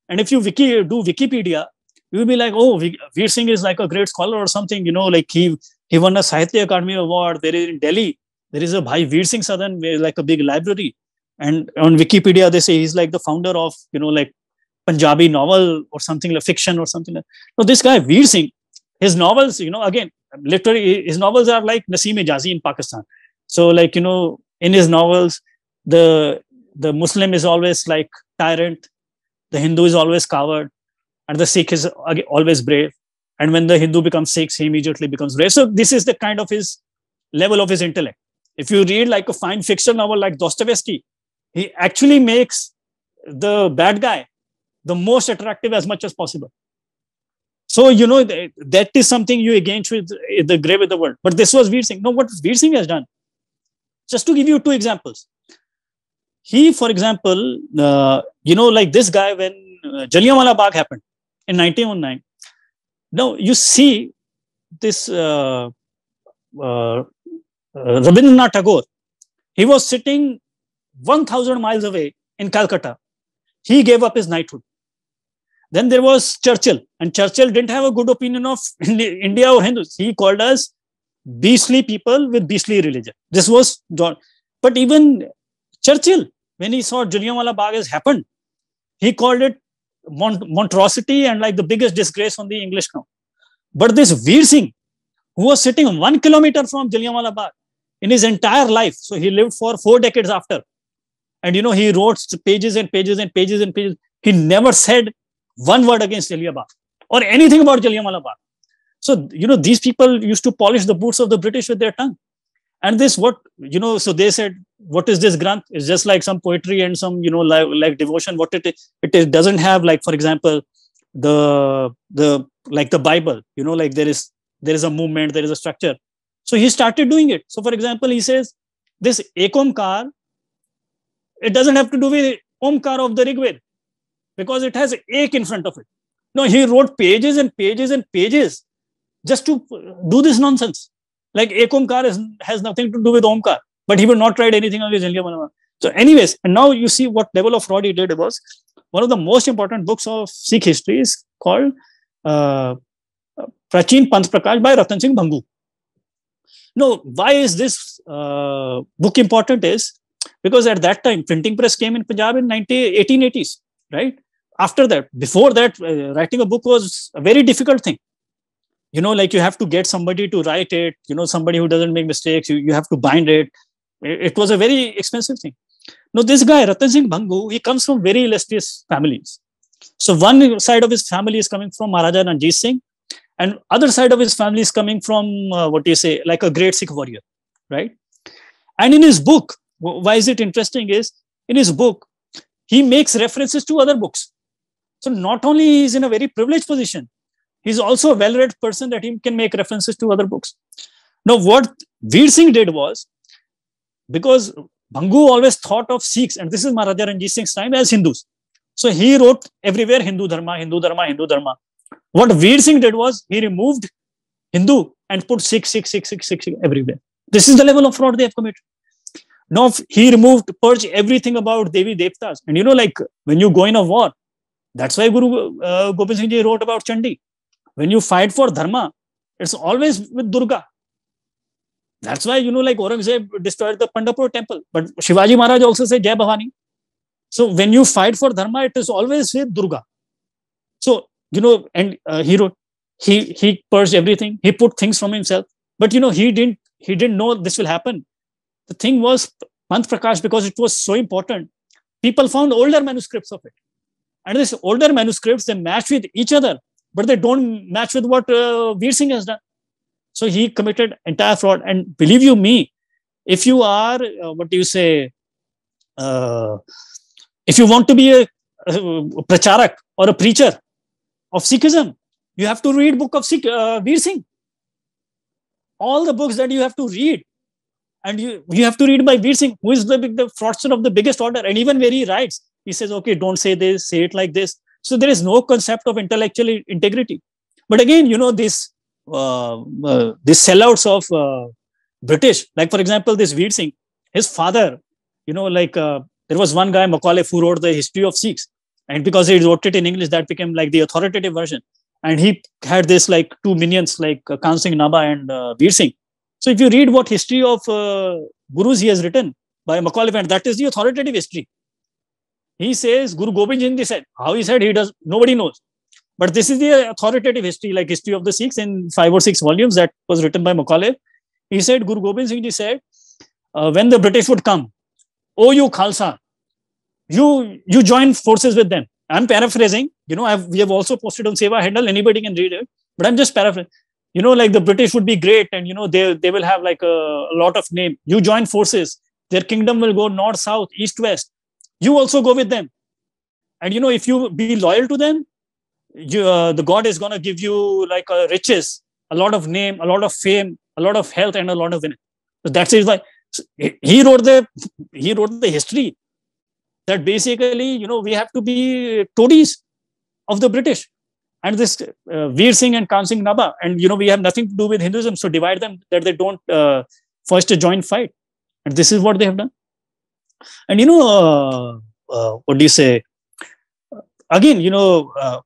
Speaker 1: And if you wiki, do Wikipedia, you will be like, oh, Veer Singh is like a great scholar or something. You know, like he he won a Sahitya Akademi Award. There is in Delhi, there is a Bhai Veer Singh Sadan, like a big library. And on Wikipedia, they say he's like the founder of, you know, like Punjabi novel or something like fiction or something like. No, this guy Veer Singh, his novels, you know, again, literally, his novels are like Naseem Hijazi in Pakistan. So, like you know, in his novels, the the Muslim is always like tyrant, the Hindu is always coward, and the Sikh is always brave. And when the Hindu becomes Sikh, he immediately becomes brave. So this is the kind of his level of his intellect. If you read like a fine fiction novel like Dostoevsky, he actually makes the bad guy the most attractive as much as possible. So, you know, that, that is something you against with the grave with the world. But this was Veer Singh. No, what Veer Singh has done, just to give you two examples. He, for example, uh, you know, like this guy, when uh, Jallianwala Bagh happened in 1909 now you see this uh, uh, Rabindranath Tagore, he was sitting 1000 miles away in Calcutta. He gave up his knighthood Then there was Churchill, and Churchill didn't have a good opinion of India or Hindus. He called us beastly people with beastly religion. This was John. But even Churchill, when he saw Jallianwala Bagh has happened, he called it mont- monstrosity and like the biggest disgrace on the English crown. But this Veer Singh, who was sitting one kilometer from Jallianwala Bagh in his entire life, so he lived for four decades after, and you know he wrote pages and pages and pages and pages. He never said one word against Jallianwala or anything about Jallianwala Bagh. So, you know, these people used to polish the boots of the British with their tongue. And this, what, you know, so they said, what is this Granth? It's just like some poetry and some, you know, like, like devotion. What it, it doesn't have, like, for example, the, the, like the Bible, you know, like there is, there is a movement, there is a structure. So he started doing it. So, for example, he says, this Ekomkar, it doesn't have to do with Omkar of the Rigved because it has Ek in front of it. No, he wrote pages and pages and pages just to do this nonsense. Like Ekomkar is, has nothing to do with Omkar, but he would not write anything against Jallianwala. So, anyways, and now you see what level of fraud he did was one of the most important books of Sikh history is called uh, Prachin Panth Prakash by Ratan Singh Bhangu. No, why is this uh, book important? Is because at that time printing press came in Punjab in 19, 1880s, right? After that, before that, uh, writing a book was a very difficult thing you know like you have to get somebody to write it you know somebody who doesn't make mistakes you, you have to bind it. it it was a very expensive thing now this guy ratan singh bhangu he comes from very illustrious families so one side of his family is coming from maharaja ranjit singh and other side of his family is coming from uh, what do you say like a great sikh warrior right and in his book why is it interesting is in his book he makes references to other books so not only is in a very privileged position he's also a well-read person that he can make references to other books. Now, what Veer Singh did was, because Bhangu always thought of Sikhs, and this is Maharaja Ranjit Singh's time, as Hindus. So he wrote everywhere Hindu Dharma, Hindu Dharma, Hindu Dharma. What Veer Singh did was, he removed Hindu and put Sikh, Sikh, Sikh, Sikh, Sikh everywhere. This is the level of fraud they have committed. Now, he removed, purged everything about Devi Devtas. And you know, like when you go in a war, that's why Guru uh, Gobind Singh Ji wrote about Chandi when you fight for dharma, it's always with Durga. That's why, you know, like Aurangzeb destroyed the Pandharpur temple. But Shivaji Maharaj also said Jai Bhavani. So when you fight for dharma, it is always with Durga. So, you know, and uh, he wrote, he, he purged everything. He put things from himself. But, you know, he didn't, he didn't know this will happen. The thing was Panth Prakash, because it was so important, people found older manuscripts of it. And these older manuscripts, they matched with each other but they don't match with what uh, Veer Singh has done. So he committed entire fraud. And believe you me, if you are, uh, what do you say, uh, if you want to be a, a, pracharak or a preacher of Sikhism, you have to read book of Sikh, uh, Veer Singh. All the books that you have to read, and you, you have to read by Veer Singh, who is the, the fraudster of the biggest order. And even where he writes, he says, okay, don't say this, say it like this. So there is no concept of intellectual integrity. But again, you know, these uh, uh, these sellouts of uh, British, like for example, this Veer Singh, his father, you know, like uh, there was one guy, Macauliffe, who wrote the history of Sikhs. And because he wrote it in English, that became like the authoritative version. And he had this like two minions, like uh, Khan Singh Nabha and uh, Veer Singh. So if you read what history of uh, gurus he has written by Macauliffe, and that is the authoritative history. He says Guru Gobind Singh said. How he said he does, nobody knows. But this is the authoritative history, like history of the Sikhs in five or six volumes that was written by Macauliffe. He said, Guru Gobind Singh Ji said, uh, when the British would come, oh you Khalsa, you you join forces with them. I'm paraphrasing. You know, I've, we have also posted on Seva Handle. Anybody can read it, but I'm just paraphrasing. You know, like the British would be great, and you know they they will have like a, a lot of name. You join forces, their kingdom will go north, south, east, west. You also go with them. And you know if you be loyal to them you, uh, the god is going to give you like uh, riches a lot of name a lot of fame a lot of health and a lot of winning. So that's it. Like he wrote the he wrote the history that basically you know we have to be toadies of the british and this uh, Veer Singh and Khan Singh Nabha, and you know we have nothing to do with Hinduism, so divide them that they don't uh, first join fight, and this is what they have done. And you know, uh, uh, what do you say? Again, you know, uh,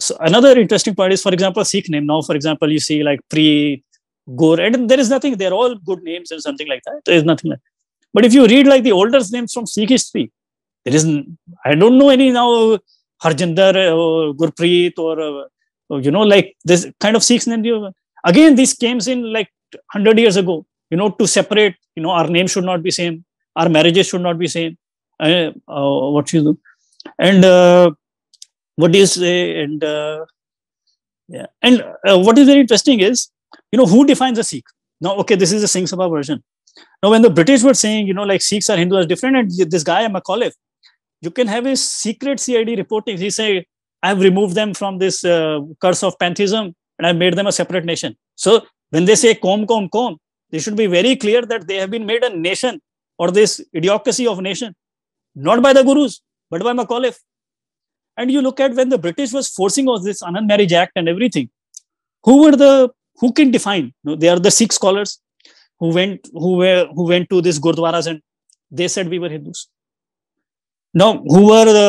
Speaker 1: so another interesting point is, for example, Sikh name. Now, for example, you see like Pre, Gore, and there is nothing. They're all good names and something like that. There is nothing like. But if you read like the older names from Sikh history, there isn't. I don't know any now Harjinder or Gurpreet or, or you know like this kind of Sikhs name. Again, this came in like hundred years ago. You know to separate. You know our name should not be same. Our marriages should not be same. Uh, uh, what you do, and uh, what do you say? And uh, yeah, and uh, what is very interesting is you know who defines a Sikh. Now, okay, this is the Singh Sabha version. Now, when the British were saying, you know, like Sikhs are Hindus different, and this guy Macauliffe, you can have his secret CID reporting. He say, I have removed them from this uh, curse of pantheism and I've made them a separate nation. So when they say com, com, com, they should be very clear that they have been made a nation or this idiocracy of nation, not by the gurus, but by Macauliffe. And you look at when the British was forcing us this Anand Marriage Act and everything, who were the who can define? You know, they are the Sikh scholars who went who were who went to this gurdwaras and they said we were Hindus. Now, who were the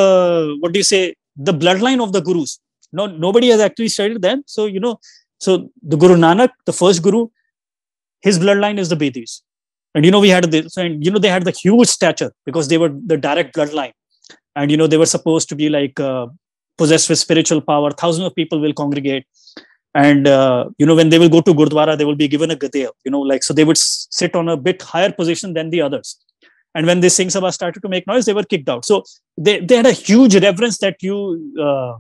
Speaker 1: what do you say the bloodline of the gurus? No, nobody has actually studied them. So you know, so the Guru Nanak, the first guru, his bloodline is the Bedis, and you know we had this, and you know they had the huge stature because they were the direct bloodline, and you know they were supposed to be like uh, possessed with spiritual power. Thousands of people will congregate, and uh, you know when they will go to Gurdwara, they will be given a gadeya. You know, like so they would sit on a bit higher position than the others and when this Singh Sabha started to make noise, they were kicked out. So they, they had a huge reverence that you uh,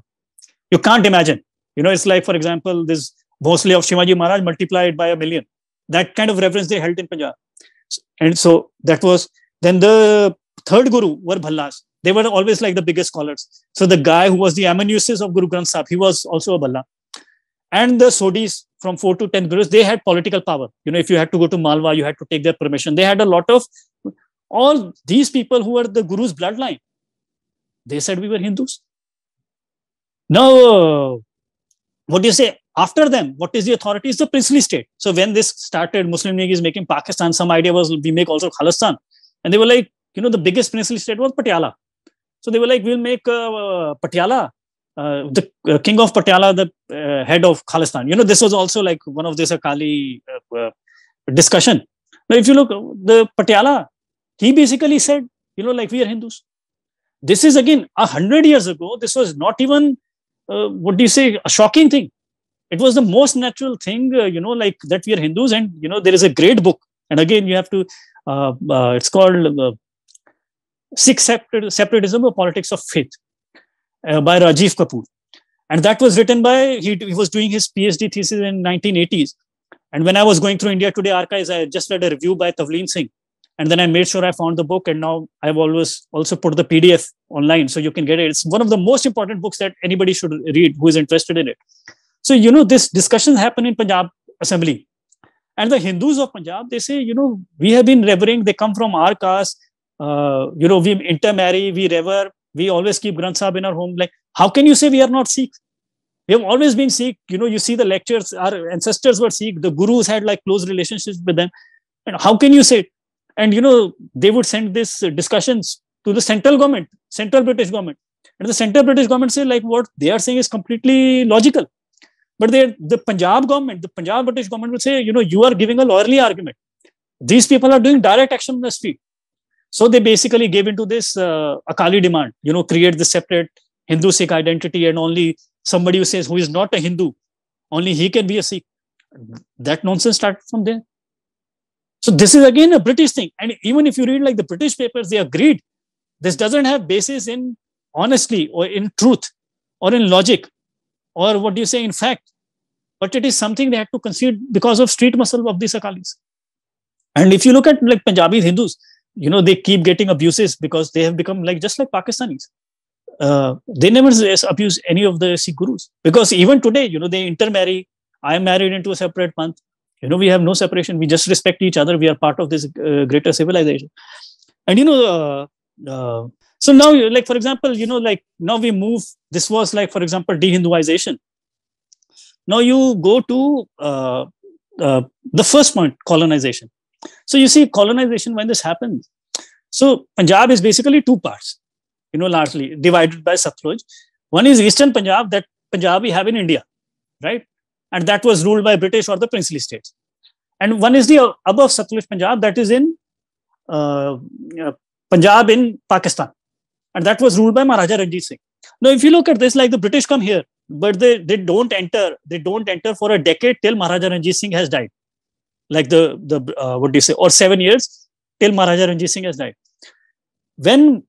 Speaker 1: you can't imagine. You know, it's like, for example, this mostly of Shivaji Maharaj multiplied by a million. That kind of reverence they held in Punjab. And so that was then the third guru were Bhallas. They were always like the biggest scholars. So the guy who was the amanuensis of Guru Granth Sahib, he was also a Bhalla. And the Sodhis from four to ten gurus, they had political power. You know, if you had to go to Malwa, you had to take their permission. They had a lot of all these people who were the guru's bloodline, they said we were Hindus. Now, uh, what do you say? After them, what is the authority? Is the princely state. So when this started, Muslim League is making Pakistan. Some idea was we make also Khalistan, and they were like, you know, the biggest princely state was Patiala. So they were like, we'll make uh, Patiala uh, the uh, king of Patiala, the uh, head of Khalistan. You know, this was also like one of this Akali uh, uh, discussion. Now, if you look, the Patiala he basically said, you know, like we are Hindus. This is again a hundred years ago. This was not even uh, what do you say a shocking thing. It was the most natural thing, uh, you know, like that we are Hindus, and you know there is a great book. And again, you have to. Uh, uh it's called uh, Sikh Separatism or Politics of Faith uh, by Rajiv Kapur, and that was written by he, he was doing his PhD thesis in 1980s. And when I was going through India Today archives, I just read a review by Tavleen Singh, and then i made sure i found the book and now i've always also put the pdf online so you can get it. It's one of the most important books that anybody should read who is interested in it. So you know this discussion happened in punjab assembly. And the hindus of punjab they say you know we have been revering. They come from our caste. Uh, you know we intermarry we revere we always keep granth sahib in our home. Like how can you say we are not sikh we have always been sikh. You know you see the lectures our ancestors were sikh. The gurus had like close relationships with them. And how can you say it? And you know they would send these discussions to the central government central british government. And the central british government say like what they are saying is completely logical. But they the punjab government the punjab british government would say you know you are giving a lawyerly argument. These people are doing direct action on the street. So they basically gave into this uh, akali demand you know create the separate hindu sikh identity and only somebody who says who is not a hindu only he can be a sikh. That nonsense started from there so this is again a British thing. And even if you read like the British papers, they agreed this doesn't have basis in honestly or in truth or in logic or what do you say in fact. But it is something they had to concede because of street muscle of these Akalis. And if you look at like Punjabi Hindus, you know, they keep getting abuses because they have become like just like Pakistanis. Uh, they never abuse any of the Sikh gurus because even today, you know, they intermarry. I am married into a separate panth you know we have no separation. We just respect each other. We are part of this uh, greater civilization. And you know uh, uh, so now like for example you know like now we move this was like for example dehinduization. Now you go to uh, uh, the first point colonization. So you see colonization when this happens so punjab is basically two parts you know largely divided by satluj one is eastern punjab that Punjab we have in India, right? And that was ruled by British or the princely states. And one is the above Satluj Punjab that is in uh, uh, Punjab in Pakistan. And that was ruled by Maharaja Ranjit Singh. Now, if you look at this, like the British come here, but they, they don't enter, they don't enter for a decade till Maharaja Ranjit Singh has died. Like the, the uh, what do you say, or seven years till Maharaja Ranjit Singh has died. When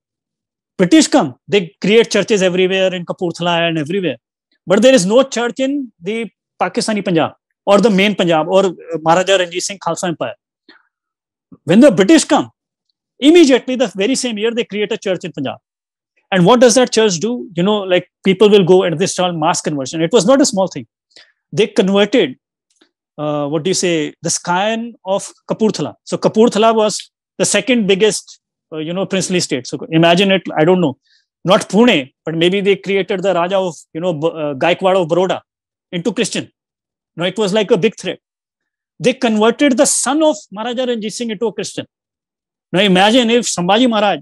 Speaker 1: British come, they create churches everywhere in Kapurthala and everywhere. But there is no church in the Pakistani Punjab or the main Punjab or Maharaja Ranjit Singh Khalsa Empire. When the British come, immediately the very same year they create a church in Punjab. And what does that church do? You know, like people will go and this called mass conversion. It was not a small thing. They converted, uh, what do you say, the scion of Kapurthala. So Kapurthala was the second biggest, uh, you know, princely state. So imagine it, I don't know, not Pune, but maybe they created the Raja of, you know, uh, Gaikwad of Baroda into Christian. No, it was like a big threat. They converted the son of Maharaja Ranjit Singh into a Christian. Now imagine if Sambhaji Maharaj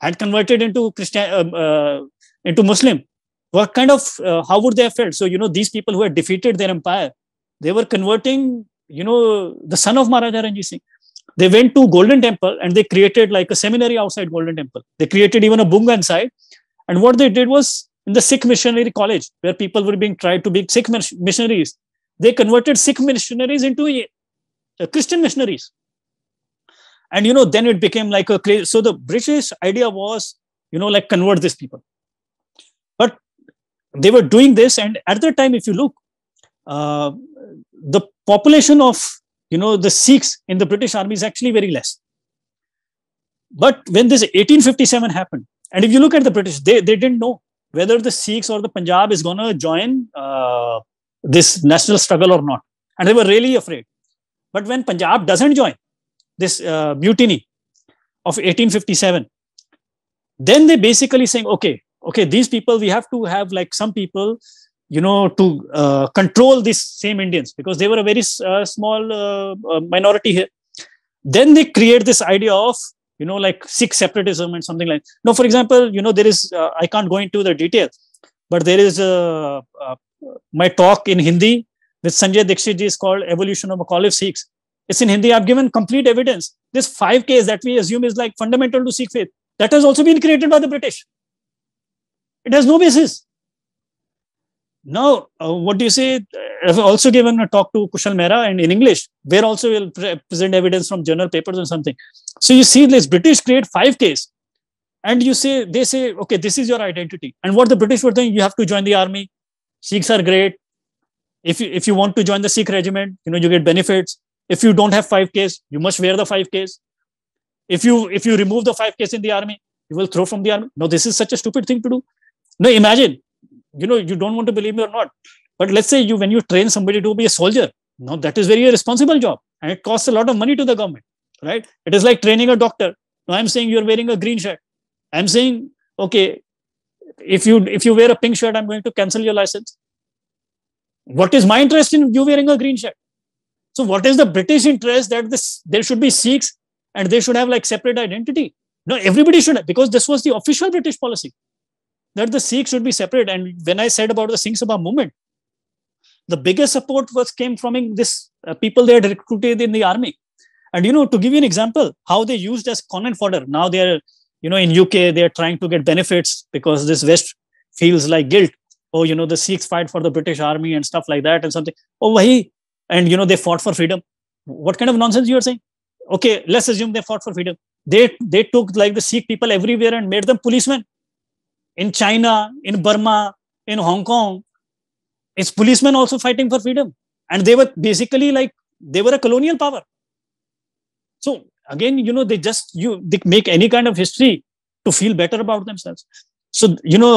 Speaker 1: had converted into Christian, uh, uh, into Muslim, what kind of, uh, how would they have felt? So, you know, these people who had defeated their empire, they were converting, you know, the son of Maharaja Ranjit Singh. They went to Golden Temple and they created like a seminary outside Golden Temple. They created even a bunga inside. And what they did was in the Sikh missionary college, where people were being tried to be Sikh missionaries, they converted Sikh missionaries into uh, Christian missionaries. And you know then it became like a crazy. so the british idea was you know like convert these people. But they were doing this and at that time if you look uh, the population of you know the sikhs in the british army is actually very less. But when this 1857 happened and if you look at the british they, they didn't know whether the sikhs or the punjab is going to join uh, this national struggle or not. And they were really afraid. But when punjab doesn't join this uh, mutiny of 1857 then they basically saying okay okay these people we have to have like some people you know to uh, control these same indians because they were a very uh, small uh, uh, minority here. Then they create this idea of you know like sikh separatism and something like no for example you know there is uh, i can't go into the details but there is a my talk in hindi with sanjay dixit is called evolution of Macauliffe sikhs it's in Hindi. I've given complete evidence. This 5Ks that we assume is like fundamental to Sikh faith, that has also been created by the British. It has no basis. Now, uh, what do you say? I've also given a talk to Kushal Mehra and in English, where also we will pre- present evidence from journal papers or something. So you see this British create 5Ks and you say, they say, okay, this is your identity. And what the British were saying, you have to join the army. Sikhs are great. If you, if you want to join the Sikh regiment, you know, you get benefits if you don't have 5ks you must wear the 5ks if you if you remove the 5ks in the army you will throw from the army no this is such a stupid thing to do no imagine you know you don't want to believe me or not. But let's say you when you train somebody to be a soldier no that is very responsible job. And it costs a lot of money to the government right? It is like training a doctor. No i'm saying you're wearing a green shirt. I'm saying okay if you if you wear a pink shirt i'm going to cancel your license. What is my interest in you wearing a green shirt? So what is the British interest that this there should be Sikhs and they should have like separate identity? No, everybody should because this was the official British policy that the Sikhs should be separate. And when I said about the Singh Sabha movement, the biggest support was came from this uh, people they had recruited in the army. And you know, to give you an example, how they used as cannon fodder. Now they are, you know, in UK they are trying to get benefits because this West feels like guilt. Oh, you know, the Sikhs fight for the British army and stuff like that and something. Oh, wahi, and you know they fought for freedom what kind of nonsense you are saying okay let's assume they fought for freedom they they took like the sikh people everywhere and made them policemen in china in burma in hong kong it's policemen also fighting for freedom and they were basically like they were a colonial power so again you know they just you they make any kind of history to feel better about themselves so you know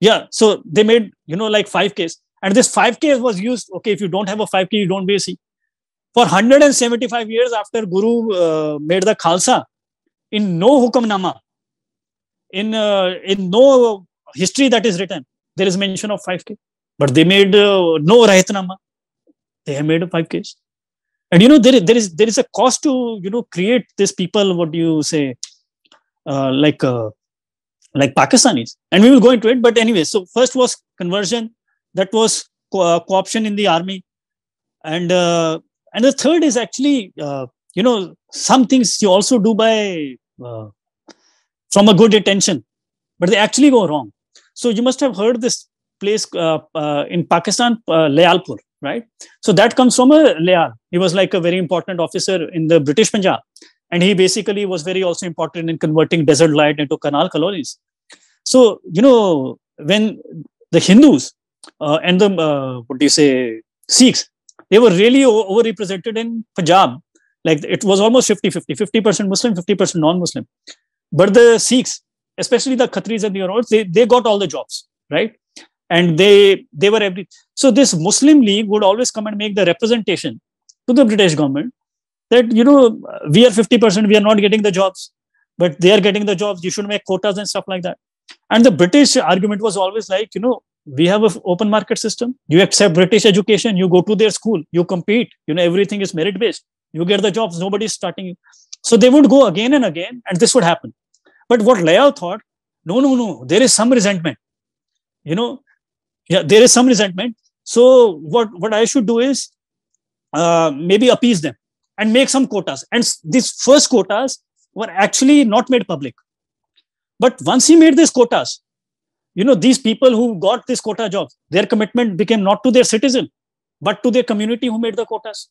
Speaker 1: yeah so they made you know like 5Ks. and this 5K was used. Okay, if you don't have a 5K, you don't be a Sikh. For 175 years after Guru uh, made the Khalsa, in no Hukamnama, in, uh, in no history that is written, there is mention of 5K. But they made uh, no Rahitnama. They have made 5Ks. And you know, there is, there is there is a cost to you know create these people, what do you say, uh, like uh, like Pakistanis. And we will go into it. But anyway, so first was conversion, that was co- uh, co-option in the army and uh, and the third is actually uh, you know some things you also do by uh, from a good intention but they actually go wrong. So you must have heard this place uh, uh, in pakistan uh, Lyallpur right? So that comes from a Lyall. He was like a very important officer in the british punjab and he basically was very also important in converting desert light into canal colonies. So you know when the hindus uh, and the uh, what do you say sikhs they were really overrepresented in punjab. Like it was almost 50 50 50% muslim 50% non-muslim but the sikhs especially the khatris and the Aroras, they, they got all the jobs right? And they they were every so this muslim league would always come and make the representation to the british government that you know we are 50% we are not getting the jobs but they are getting the jobs you should make quotas and stuff like that. And the british argument was always like you know we have an open market system. You accept british education you go to their school you compete you know everything is merit based you get the jobs nobody's starting you. So they would go again and again and this would happen but what Lyall thought? No no no. There is some resentment. You know? Yeah there is some resentment. So what what i should do is uh, maybe appease them and make some quotas. And these first quotas were actually not made public. But once he made these quotas you know these people who got this quota job, their commitment became not to their citizen but to their community who made the quotas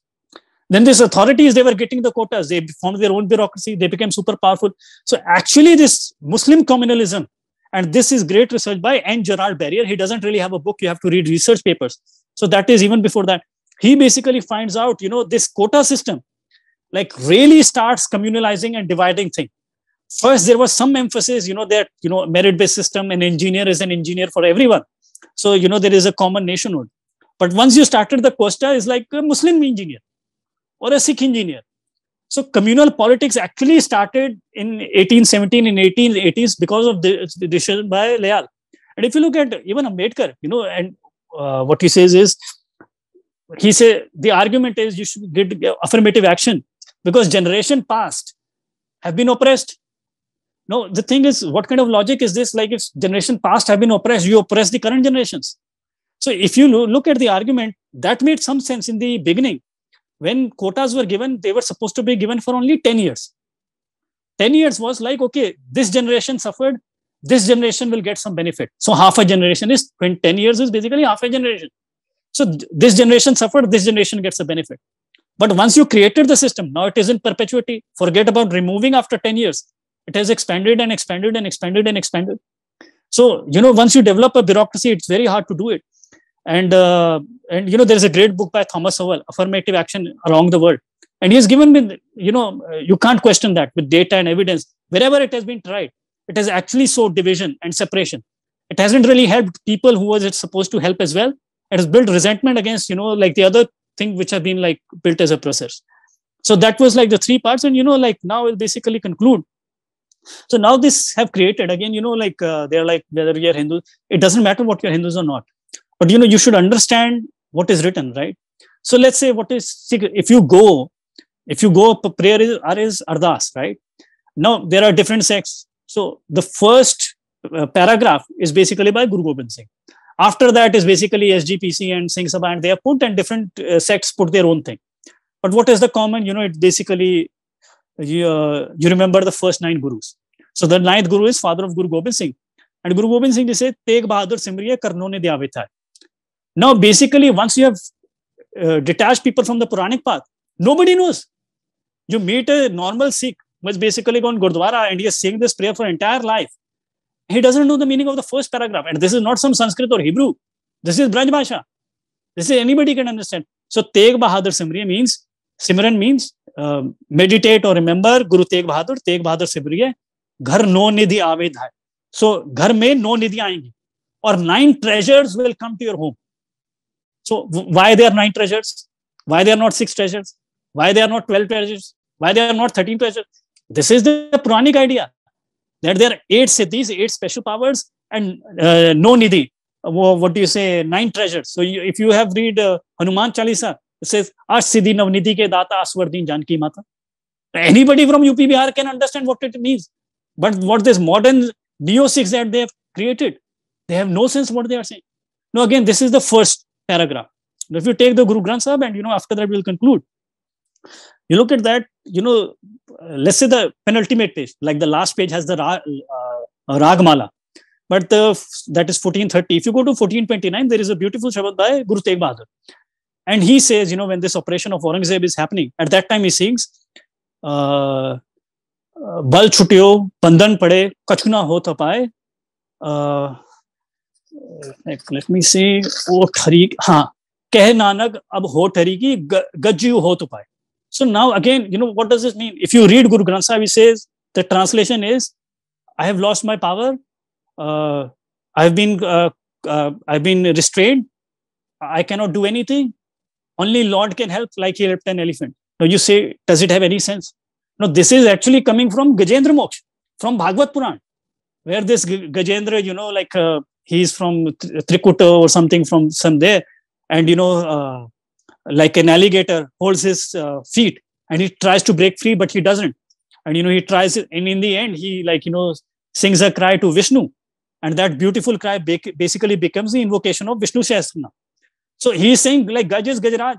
Speaker 1: then these authorities they were getting the quotas they formed their own bureaucracy they became super powerful so actually this muslim communalism and this is great research by N. Gerard Barrier. He doesn't really have a book. You have to read research papers. So that is even before that. He basically finds out, you know, this quota system like really starts communalizing and dividing thing. First, there was some emphasis, you know, that, you know, merit-based system, an engineer is an engineer for everyone. So, you know, there is a common nationhood. But once you started the quota is like a Muslim engineer or a Sikh engineer. So communal politics actually started in 1817 in 1880s because of the the decision by Lyall. And if you look at even Ambedkar, you know, and uh, what he says is, he say the argument is you should get affirmative action because generation past have been oppressed. No, the thing is, what kind of logic is this? Like if generation past have been oppressed, you oppress the current generations. So if you lo- look at the argument, that made some sense in the beginning when quotas were given, they were supposed to be given for only 10 years. 10 years was like, okay, this generation suffered, this generation will get some benefit. So half a generation is, when 10 years is basically half a generation. So th- this generation suffered, this generation gets a benefit. But once you created the system, now it is in perpetuity. Forget about removing after 10 years. It has expanded and expanded and expanded and expanded. So, you know, once you develop a bureaucracy, it's very hard to do it and uh, and you know there is a great book by thomas sowell affirmative action along the world. And he has given me you know uh, you can't question that with data and evidence. Wherever it has been tried it has actually sowed division and separation. It hasn't really helped people who was it supposed to help as well. It has built resentment against you know like the other thing which have been like built as a process. So that was like the three parts. And you know like now we'll basically conclude. So now this have created again you know like uh, they're like whether you're hindu it doesn't matter what you're hindus or not but you know you should understand what is written right? So let's say what is if you go if you go prayer is, is ardas right? Now there are different sects. So the first uh, paragraph is basically by guru gobind singh. After that is basically sgpc and singh sabha and they have put and different uh, sects put their own thing. But what is the common you know it basically you, uh, you remember the first nine gurus. So the ninth guru is father of guru gobind singh. And guru gobind singh ji say teg bahadur simriye karno ne diya thai now basically once you have uh, detached people from the puranic path nobody knows you meet a normal sikh who's basically gone gurdwara and he is saying this prayer for entire life he doesn't know the meaning of the first paragraph and this is not some sanskrit or hebrew this is braj bhasha this is anybody can understand so teg bahadur simriye means simran means uh, meditate or remember guru teg bahadur teg bahadur simriye घर नो निधि आवेद है सो घर में नो निधि आएँगी और nine treasures will come to your home So why there are nine treasures? Why there are not six treasures? Why there are not 12 treasures? Why there are not 13 treasures? This is the Puranic idea that there are eight siddhis, eight special powers, and uh, no nidhi. What do you say? Nine treasures. So you, if you have read uh, Hanuman Chalisa, it says, Ash siddhi navnidhi ke data aswardin janki mata. Anybody from UP Bihar can understand what it means. But what this modern neo Sikhs that they have created, they have no sense what they are saying. Now, again, this is the first paragraph. Now, if you take the Guru Granth Sahib, and you know, after that we'll conclude. You look at that, you know, uh, let's say the penultimate page, like the last page has the Ra, uh, Ragmala, but the, that is 1430. If you go to 1429, there is a beautiful shabad by Guru Tegh Bahadur. And he says, you know, when this operation of Aurangzeb is happening, at that time he sings, uh, बल छुटियो बंधन पड़े कछु ना हो तो एक minute से वो थरी हाँ कह नानक, अब हो थरी की गज्जू हो तो पाए। So now again you know what does this mean if you read Guru Granth Sahib इसे the translation is I have lost my power I have been I have been restrained I can not do anything only lord can help like he left an elephant no you say does it have any sense no this is actually coming from Gajendra Moksha from Bhagavata Purana where this Gajendra you know like he's from trikuta or something from some there and you know uh, like an alligator holds his uh, feet and he tries to break free but he doesn't. And you know he tries and in the end he like you know sings a cry to vishnu. And that beautiful cry basically becomes the invocation of vishnu sahasrana so he's saying like gaj is gajaraj.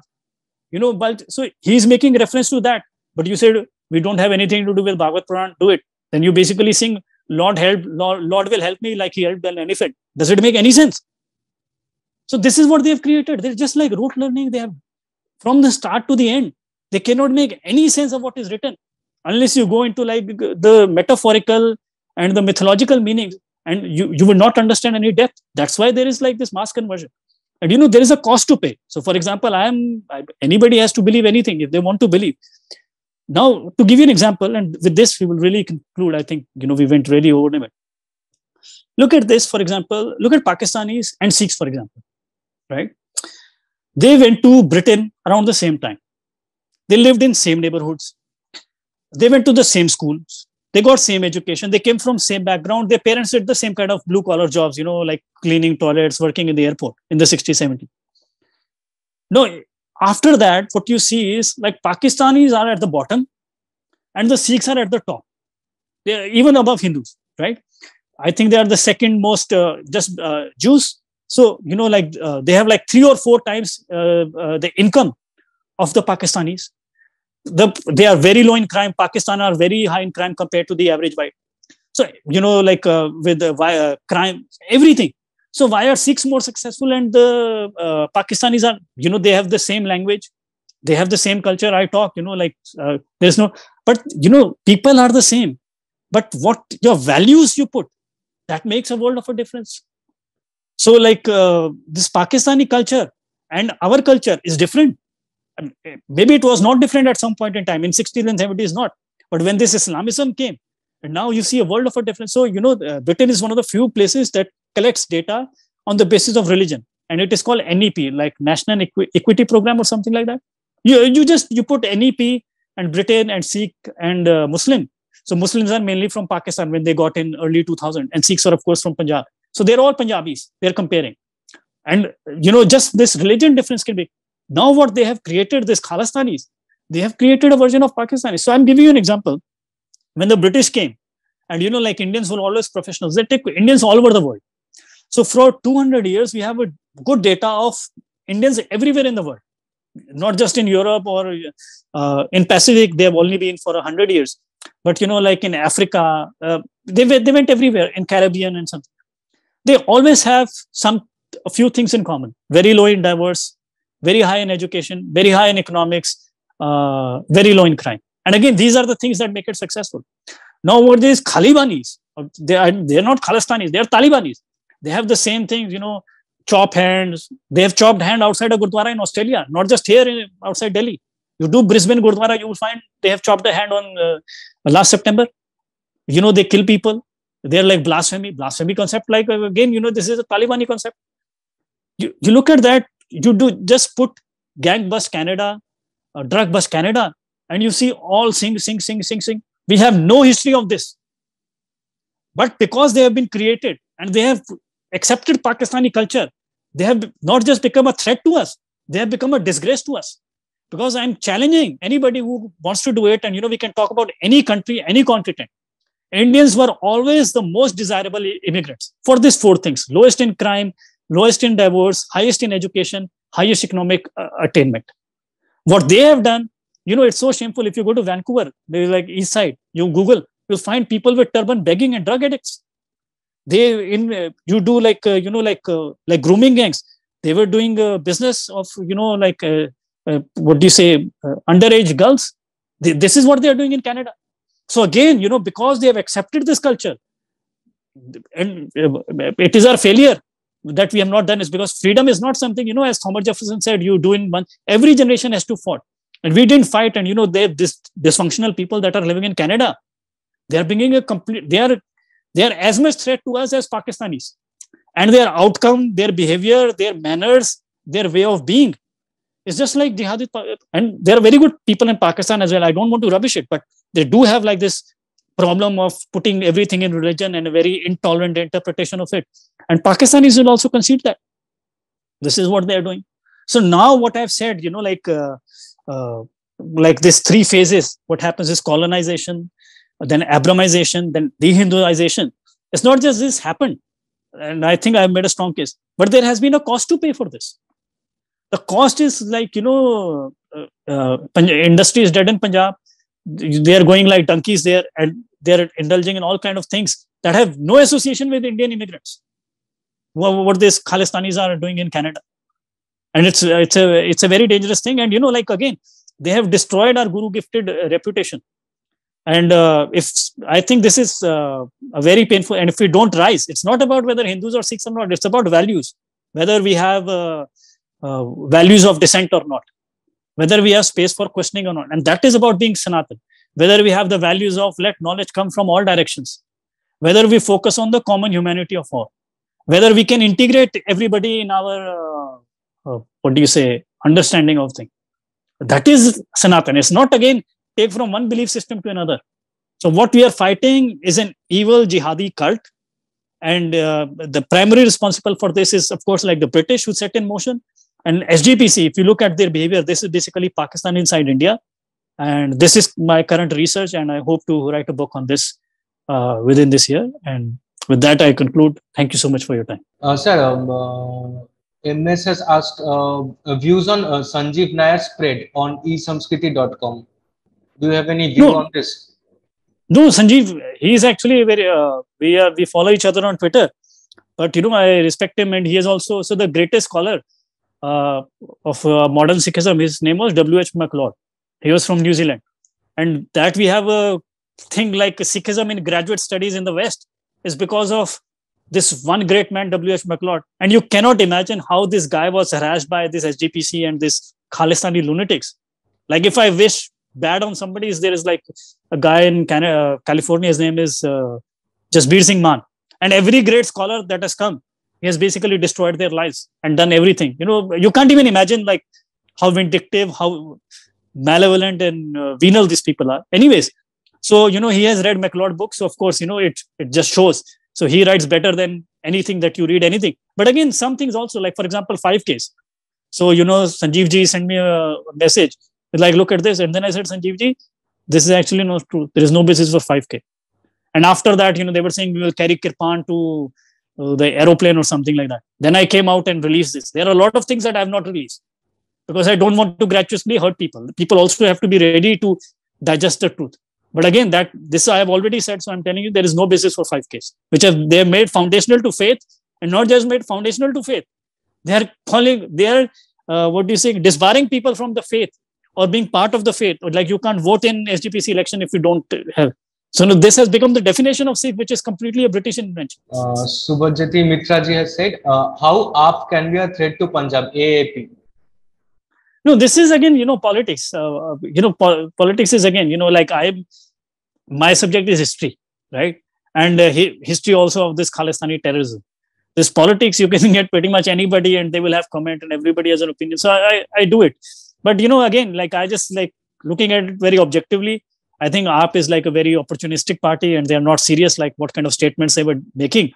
Speaker 1: You know but so he's making reference to that. But you said we don't have anything to do with bhagavad puran. Do it. Then you basically sing lord help lord, lord will help me like he helped an elephant. Does it make any sense? So this is what they have created. They're just like rote learning. They have from the start to the end they cannot make any sense of what is written unless you go into like the metaphorical and the mythological meanings and you, you will not understand any depth. That's why there is like this mass conversion. And you know there is a cost to pay. So for example i am anybody has to believe anything if they want to believe now to give you an example and with this we will really conclude i think you know we went really over limit look at this for example look at pakistanis and sikhs for example right they went to Britain around the same time. They lived in same neighborhoods. They went to the same schools. They got same education. They came from same background. Their parents did the same kind of blue collar jobs, you know, like cleaning toilets, working in the airport in the 60s, 70s. No, after that, what you see is like Pakistanis are at the bottom and the Sikhs are at the top. They're even above Hindus, right? I think they are the second most uh, just uh, Jews so, you know, like uh, they have like three or four times uh, uh, the income of the Pakistanis. The, they are very low in crime. Pakistan are very high in crime compared to the average white. So, you know, like uh, with the crime, everything. So why are Sikhs more successful and the uh, Pakistanis are, you know, they have the same language. They have the same culture. I talk, you know, like there's no, but, you know, people are the same. But what your values you put, that makes a world of a difference. So, like uh, this Pakistani culture and our culture is different. Maybe it was not different at some point in time in 60s and 70s, not. But when this Islamism came, and now you see a world of a difference. So, you know, uh, Britain is one of the few places that collects data on the basis of religion, and it is called NEP, like National Equi- Equity Program or something like that. You you just you put NEP and Britain and Sikh and uh, Muslim. So Muslims are mainly from Pakistan when they got in early 2000, and Sikhs are of course from Punjab. So they're all Punjabis. They're comparing. And, you know, just this religion difference can be. Now what they have created, this Khalistanis, they have created a version of Pakistani. So I'm giving you an example. When the British came, and, you know, like Indians were always professionals, they take Indians all over the world. So for 200 years, we have a good data of Indians everywhere in the world, not just in Europe or uh, in Pacific. They have only been for 100 years. But, you know, like in Africa, uh, they, they went everywhere, in Caribbean and something. They always have some a few things in common. Very low in diverse very high in education very high in economics uh, very low in crime. And again these are the things that make it successful. Now what these khalibanis they are they're not khalistanis they're talibanis they have the same things you know chop hands. They have chopped hand outside a gurdwara in australia not just here in, outside delhi. You do brisbane gurdwara you will find they have chopped a hand on uh, last september. You know they kill people. They're like blasphemy blasphemy concept. Like uh, again you know this is a talibani concept. You, you look at that you do just put gang bus canada uh, drug bus canada and you see all Singh Singh Singh Singh Singh. We have no history of this. But because they have been created and they have accepted pakistani culture they have not just become a threat to us they have become a disgrace to us because i'm challenging anybody who wants to do it and you know we can talk about any country any continent Indians were always the most desirable immigrants for these four things lowest in crime, lowest in divorce, highest in education, highest economic uh, attainment. What they have done, you know, it's so shameful. If you go to Vancouver, they're like East Side, you Google, you'll find people with turban begging and drug addicts. They in uh, you do like uh, you know like uh, like grooming gangs. They were doing a business of you know like uh, uh, what do you say underage girls. They, this is what they are doing in Canada. So again, you know, because they have accepted this culture, and it is our failure that we have not done is because freedom is not something, you know, as Thomas Jefferson said, you do in one, every generation has to fight. And we didn't fight. And, you know, they this dysfunctional people that are living in Canada, they are bringing a complete, they are, they are as much threat to us as Pakistanis. And their outcome, their behavior, their manners, their way of being is just like jihadi. And there are very good people in Pakistan as well. I don't want to rubbish it, but they do have like this problem of putting everything in religion and a very intolerant interpretation of it. And Pakistanis will also concede that. This is what they are doing. So now what I've said, you know, like uh, uh, like this three phases, what happens is colonization, then Abrahamization, then dehinduization. It's not just this happened. And I think I've made a strong case. But there has been a cost to pay for this. The cost is like, you know, uh, uh industry is dead in Punjab they are going like donkeys there and they're indulging in all kind of things that have no association with Indian immigrants. What, what these Khalistanis are doing in Canada, and it's it's a it's a very dangerous thing. And you know, like again, they have destroyed our Guru gifted uh, reputation. And uh, if I think this is uh, a very painful, and if we don't rise, it's not about whether Hindus or Sikhs or not. It's about values, whether we have uh, uh values of dissent or not whether we have space for questioning or not. And that is about being Sanatan. Whether we have the values of let knowledge come from all directions, whether we focus on the common humanity of all, whether we can integrate everybody in our, uh, uh, what do you say, understanding of things. That is Sanatan. It's not again take from one belief system to another. So what we are fighting is an evil jihadi cult. And uh, the primary responsible for this is, of course, like the British who set in motion and SGPC, if you look at their behavior, this is basically Pakistan inside India. And this is my current research, and I hope to write a book on this uh, within this year. And with that, I conclude. Thank you so much for your time.
Speaker 2: Uh, sir, um, uh, MS has asked uh, views on uh, Sanjeev Nayyar spread on esamskriti.com. Do you have any view no. on this?
Speaker 1: No, Sanjeev, he is actually very, uh, we are, we follow each other on Twitter. But, you know, I respect him and he is also so the greatest scholar uh, of uh, modern Sikhism. His name was W.H. MacLeod. He was from New Zealand. And that we have a thing like Sikhism in graduate studies in the West is because of this one great man, W.H. MacLeod. And you cannot imagine how this guy was harassed by this SGPC and this Khalistani lunatics. Like if I wish bad on somebody, is there is like a guy in Canada, California, his name is uh, Jasbir Singh Mann. And every great scholar that has come he has basically destroyed their lives and done everything. You know you can't even imagine like how vindictive how malevolent and uh, venal these people are. Anyways so you know he has read macleod books. So of course you know it it just shows. So he writes better than anything that you read anything. But again some things also like for example 5ks so you know sanjeev ji sent me a message like look at this and then i said sanjeev ji this is actually not true there is no basis for 5k and after that you know they were saying we will carry kirpan to uh, the aeroplane or something like that. Then I came out and released this. There are a lot of things that I have not released because I don't want to gratuitously hurt people. People also have to be ready to digest the truth. But again, that this I have already said, so I'm telling you there is no basis for 5Ks, which have they have made foundational to faith and not just made foundational to faith. They are calling, they are uh, what do you say, disbarring people from the faith or being part of the faith. Like you can't vote in SGPC election if you don't have so no, this has become the definition of Sikh, which is completely a British invention.
Speaker 2: Uh, Subhajyoti Mitra ji has said, uh, how AAP can be a threat to Punjab, AAP?
Speaker 1: No, this is again, you know, politics. Uh, you know, po- politics is again, you know, like I, my subject is history, right? And uh, hi- history also of this Khalistani terrorism. This politics, you can get pretty much anybody and they will have comment and everybody has an opinion. So I, I do it. But, you know, again, like I just like looking at it very objectively I think AAP is like a very opportunistic party and they are not serious like what kind of statements they were making.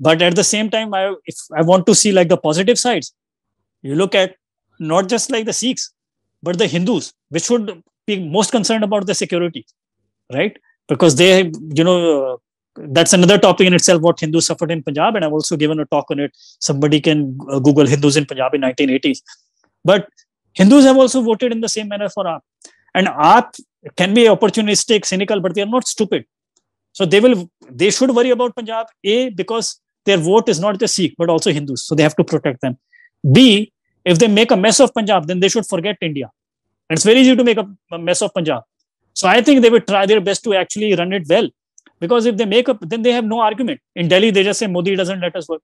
Speaker 1: But at the same time, I if I want to see like the positive sides, you look at not just like the Sikhs, but the Hindus, which should be most concerned about the security, right? Because they, you know, that's another topic in itself what hindus suffered in punjab and i've also given a talk on it somebody can google hindus in punjab in 1980s but hindus have also voted in the same manner for aap and aap can be opportunistic cynical but they are not stupid. So they will they should worry about punjab a because their vote is not just sikh but also hindus. So they have to protect them. B if they make a mess of punjab then they should forget india. And it's very easy to make a mess of punjab. So i think they will try their best to actually run it well. Because if they make up, then they have no argument. In Delhi, they just say Modi doesn't let us work.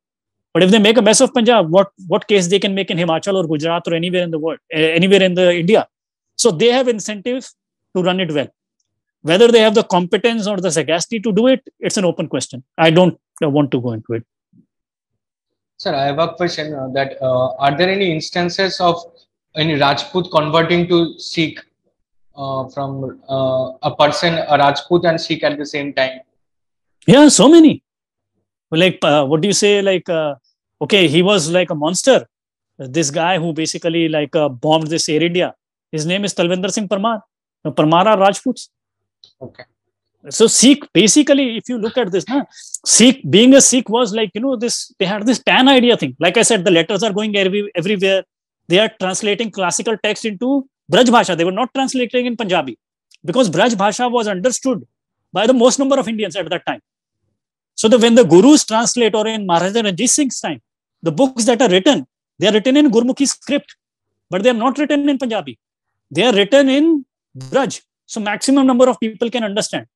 Speaker 1: But if they make a mess of Punjab, what what case they can make in Himachal or Gujarat or anywhere in the world, anywhere in the India? So they have incentive to run it well. Whether they have the competence or the sagacity to do it, it's an open question. I don't want to go into it.
Speaker 2: Sir, I have a question uh, that uh, are there any instances of any Rajput converting to Sikh uh, from uh, a person, a Rajput and Sikh at the same time?
Speaker 1: Yeah, so many. Like, uh, what do you say? Like, uh, okay, he was like a monster. This guy who basically like uh, bombed this Air India. His name is Talvinder Singh Parmar. Now, Parmar are Rajputs.
Speaker 2: Okay.
Speaker 1: So Sikh, basically, if you look at this, huh, Sikh being a Sikh was like you know this. They had this pan idea thing. Like I said, the letters are going every, everywhere. They are translating classical text into Braj Bhasha, they were not translating in Punjabi because Braj Bhasha was understood by the most number of Indians at that time. So that when the Gurus translate or in Maharaja Ranjit Singh's time, the books that are written, they are written in Gurmukhi script, but they are not written in Punjabi. They are written in Braj. So maximum number of people can understand.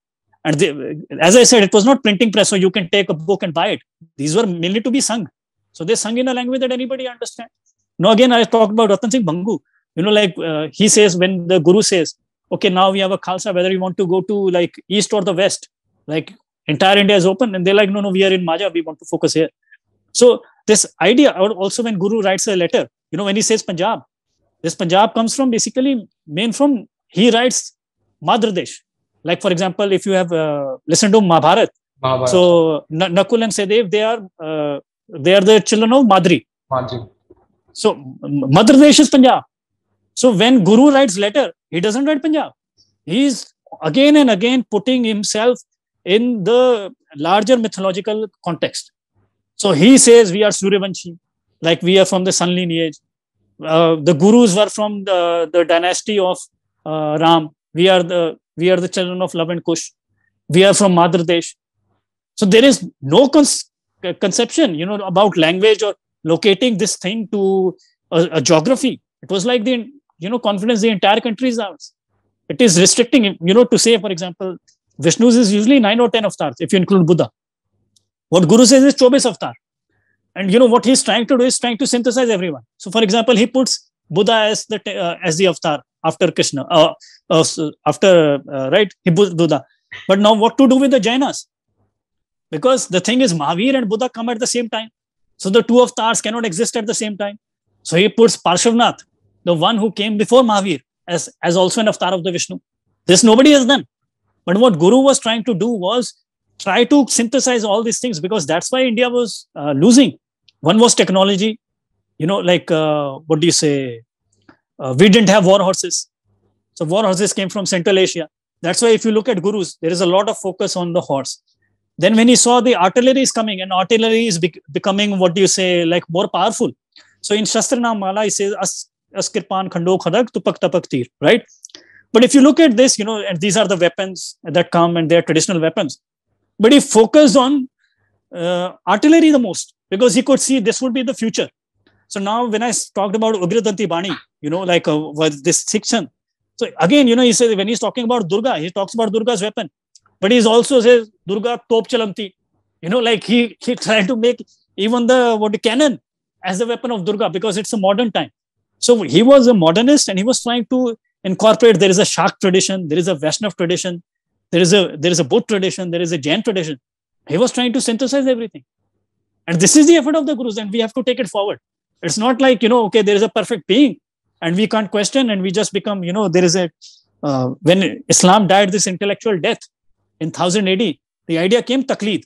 Speaker 1: And they, as I said, it was not printing press, so you can take a book and buy it. These were mainly to be sung. So they sung in a language that anybody understands. Now again, I talked about Ratan Singh Bhangu you know like uh, he says when the guru says okay now we have a khalsa whether you want to go to like east or the west like entire india is open and they're like no no we are in majha we want to focus here. So this idea also when guru writes a letter you know when he says punjab this punjab comes from basically main from he writes madhradesh like for example if you have uh, listened to mahabharat, so N- nakul and sadev they are uh, they are the children of madri.
Speaker 2: Madri.
Speaker 1: So madhradesh is punjab. So when Guru writes letter, he doesn't write Punjab. He's again and again putting himself in the larger mythological context. So he says we are Suryavanshi, like we are from the sun lineage. Uh, the gurus were from the, the dynasty of uh, Ram. We are the we are the children of Love and Kush. We are from Madhra Desh. So there is no con- conception, you know, about language or locating this thing to a, a geography. It was like the you know confidence the entire country is ours it is restricting you know to say for example vishnu's is usually 9 or 10 avatars if you include buddha. What guru says is 24 avatar. And you know what he's trying to do is trying to synthesize everyone. So for example he puts buddha as the uh, as the avatar after krishna uh, uh, after uh, right? He puts buddha. But now what to do with the jainas? Because the thing is mahavir and buddha come at the same time. So the two avatars cannot exist at the same time. So he puts parshvanath the one who came before Mahavir as, as also an avatar of the Vishnu. This nobody has done. But what Guru was trying to do was try to synthesize all these things because that's why India was uh, losing. One was technology, you know, like uh, what do you say? Uh, we didn't have war horses. So war horses came from Central Asia. That's why if you look at gurus, there is a lot of focus on the horse. Then when he saw the artillery is coming and artillery is be- becoming what do you say, like more powerful. So in Shastra Mala, he says Askirpan, Khando, Khadak, Tupak, Tapak, Tir, right? But if you look at this, you know, and these are the weapons that come and they're traditional weapons. But he focused on uh, artillery the most because he could see this would be the future. So now when I talked about Ugradanti Bani, you know, like uh, this section. So again, you know, he says when he's talking about Durga, he talks about Durga's weapon, but he's also says Durga Top Chalanti. You know, like he he tried to make even the what the cannon as the weapon of Durga because it's a modern time. So he was a modernist and he was trying to incorporate there is a Shak tradition, there is a Vaishnav tradition, there is a there is a Buddha tradition, there is a Jain tradition. He was trying to synthesize everything. And this is the effort of the gurus, and we have to take it forward. It's not like, you know, okay, there is a perfect being and we can't question and we just become, you know, there is a uh, when Islam died this intellectual death in 1000 AD, the idea came taqleed.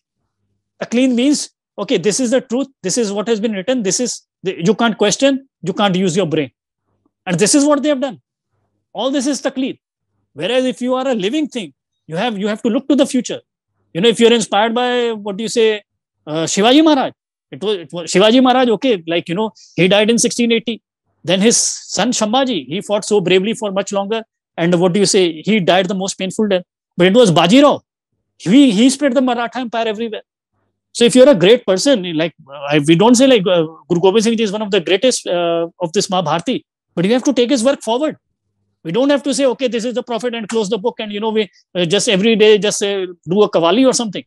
Speaker 1: Taqleed means, okay, this is the truth, this is what has been written, this is you can't question, you can't use your brain. And this is what they have done. All this is taqleed. Whereas if you are a living thing, you have you have to look to the future. You know, if you're inspired by what do you say, uh, Shivaji Maharaj, it was, it was Shivaji Maharaj, okay, like, you know, he died in 1680. Then his son Shambhaji, he fought so bravely for much longer. And what do you say? He died the most painful death. But it was Bajirao. He, he spread the Maratha Empire everywhere. So if you're a great person, like I, we don't say like uh, Guru Gobind Singh is one of the greatest uh, of this Mahabharati, but you have to take his work forward. We don't have to say, okay, this is the prophet and close the book and, you know, we uh, just every day just uh, do a kavali or something.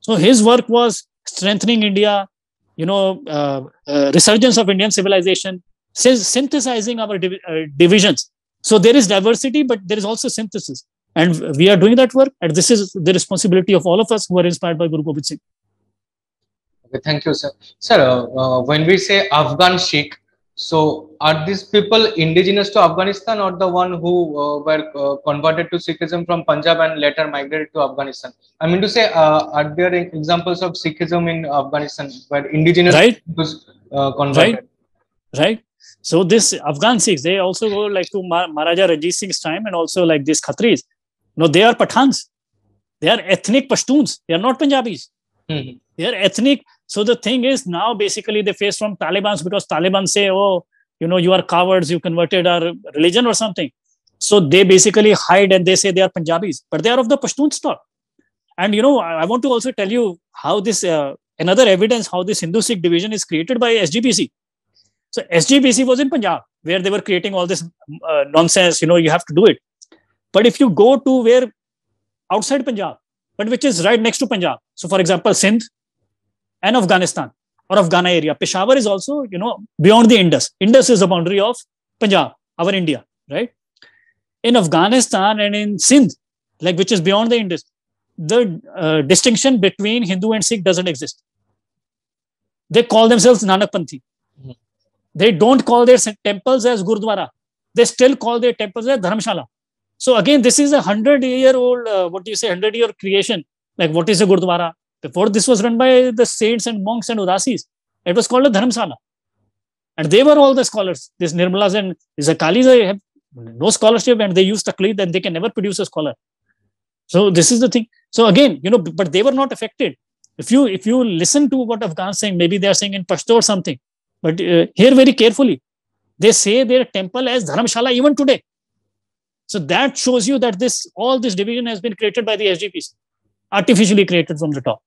Speaker 1: So his work was strengthening India, you know, uh, uh, resurgence of Indian civilization, synthesizing our div divisions. So there is diversity, but there is also synthesis. And we are doing that work. And this is the responsibility of all of us who are inspired by Guru Gobind Singh.
Speaker 2: Okay, thank you, sir. Sir, uh, when we say Afghan Sikh, so are these people indigenous to Afghanistan or the one who uh, were uh, converted to Sikhism from Punjab and later migrated to Afghanistan? I mean to say, uh, are there examples of Sikhism in Afghanistan where indigenous
Speaker 1: right.
Speaker 2: was uh, converted?
Speaker 1: Right. Right. So this Afghan Sikhs, they also go like to Maharaja Ranjit Singh's time and also like these Khatris. No, they are Pathans. They are ethnic Pashtuns. They are not Punjabis. Mm-hmm. They are ethnic so the thing is now basically they face from Taliban's because Taliban say, oh, you know, you are cowards, you converted our religion or something. So they basically hide and they say they are Punjabis, but they are of the Pashtun stock. And you know, I want to also tell you how this uh, another evidence how this Hindu Sikh division is created by SGPC. So SGPC was in Punjab where they were creating all this uh, nonsense. You know, you have to do it. But if you go to where outside Punjab, but which is right next to Punjab. So, for example, Sindh, and Afghanistan or Afghana area. Peshawar is also, you know, beyond the Indus. Indus is the boundary of Punjab, our India, right? In Afghanistan and in Sindh, like which is beyond the Indus, the uh, distinction between Hindu and Sikh doesn't exist. They call themselves Nanakpanthi. Mm-hmm. They don't call their temples as Gurdwara. They still call their temples as Dharamshala. So again, this is a hundred year old, uh, what do you say, hundred year creation. Like what is a Gurdwara? Before this was run by the saints and monks and udasis. It was called a dharamsala. And they were all the scholars. These Nirmalas and these Akalis have no scholarship and they use Taqlid and they can never produce a scholar. So this is the thing. So again, you know, but they were not affected. If you if you listen to what Afghans saying, maybe they are saying in Pashto or something. But uh, here very carefully, they say their temple as Dharamshala even today. So that shows you that this all this division has been created by the SGPC, artificially created from the top.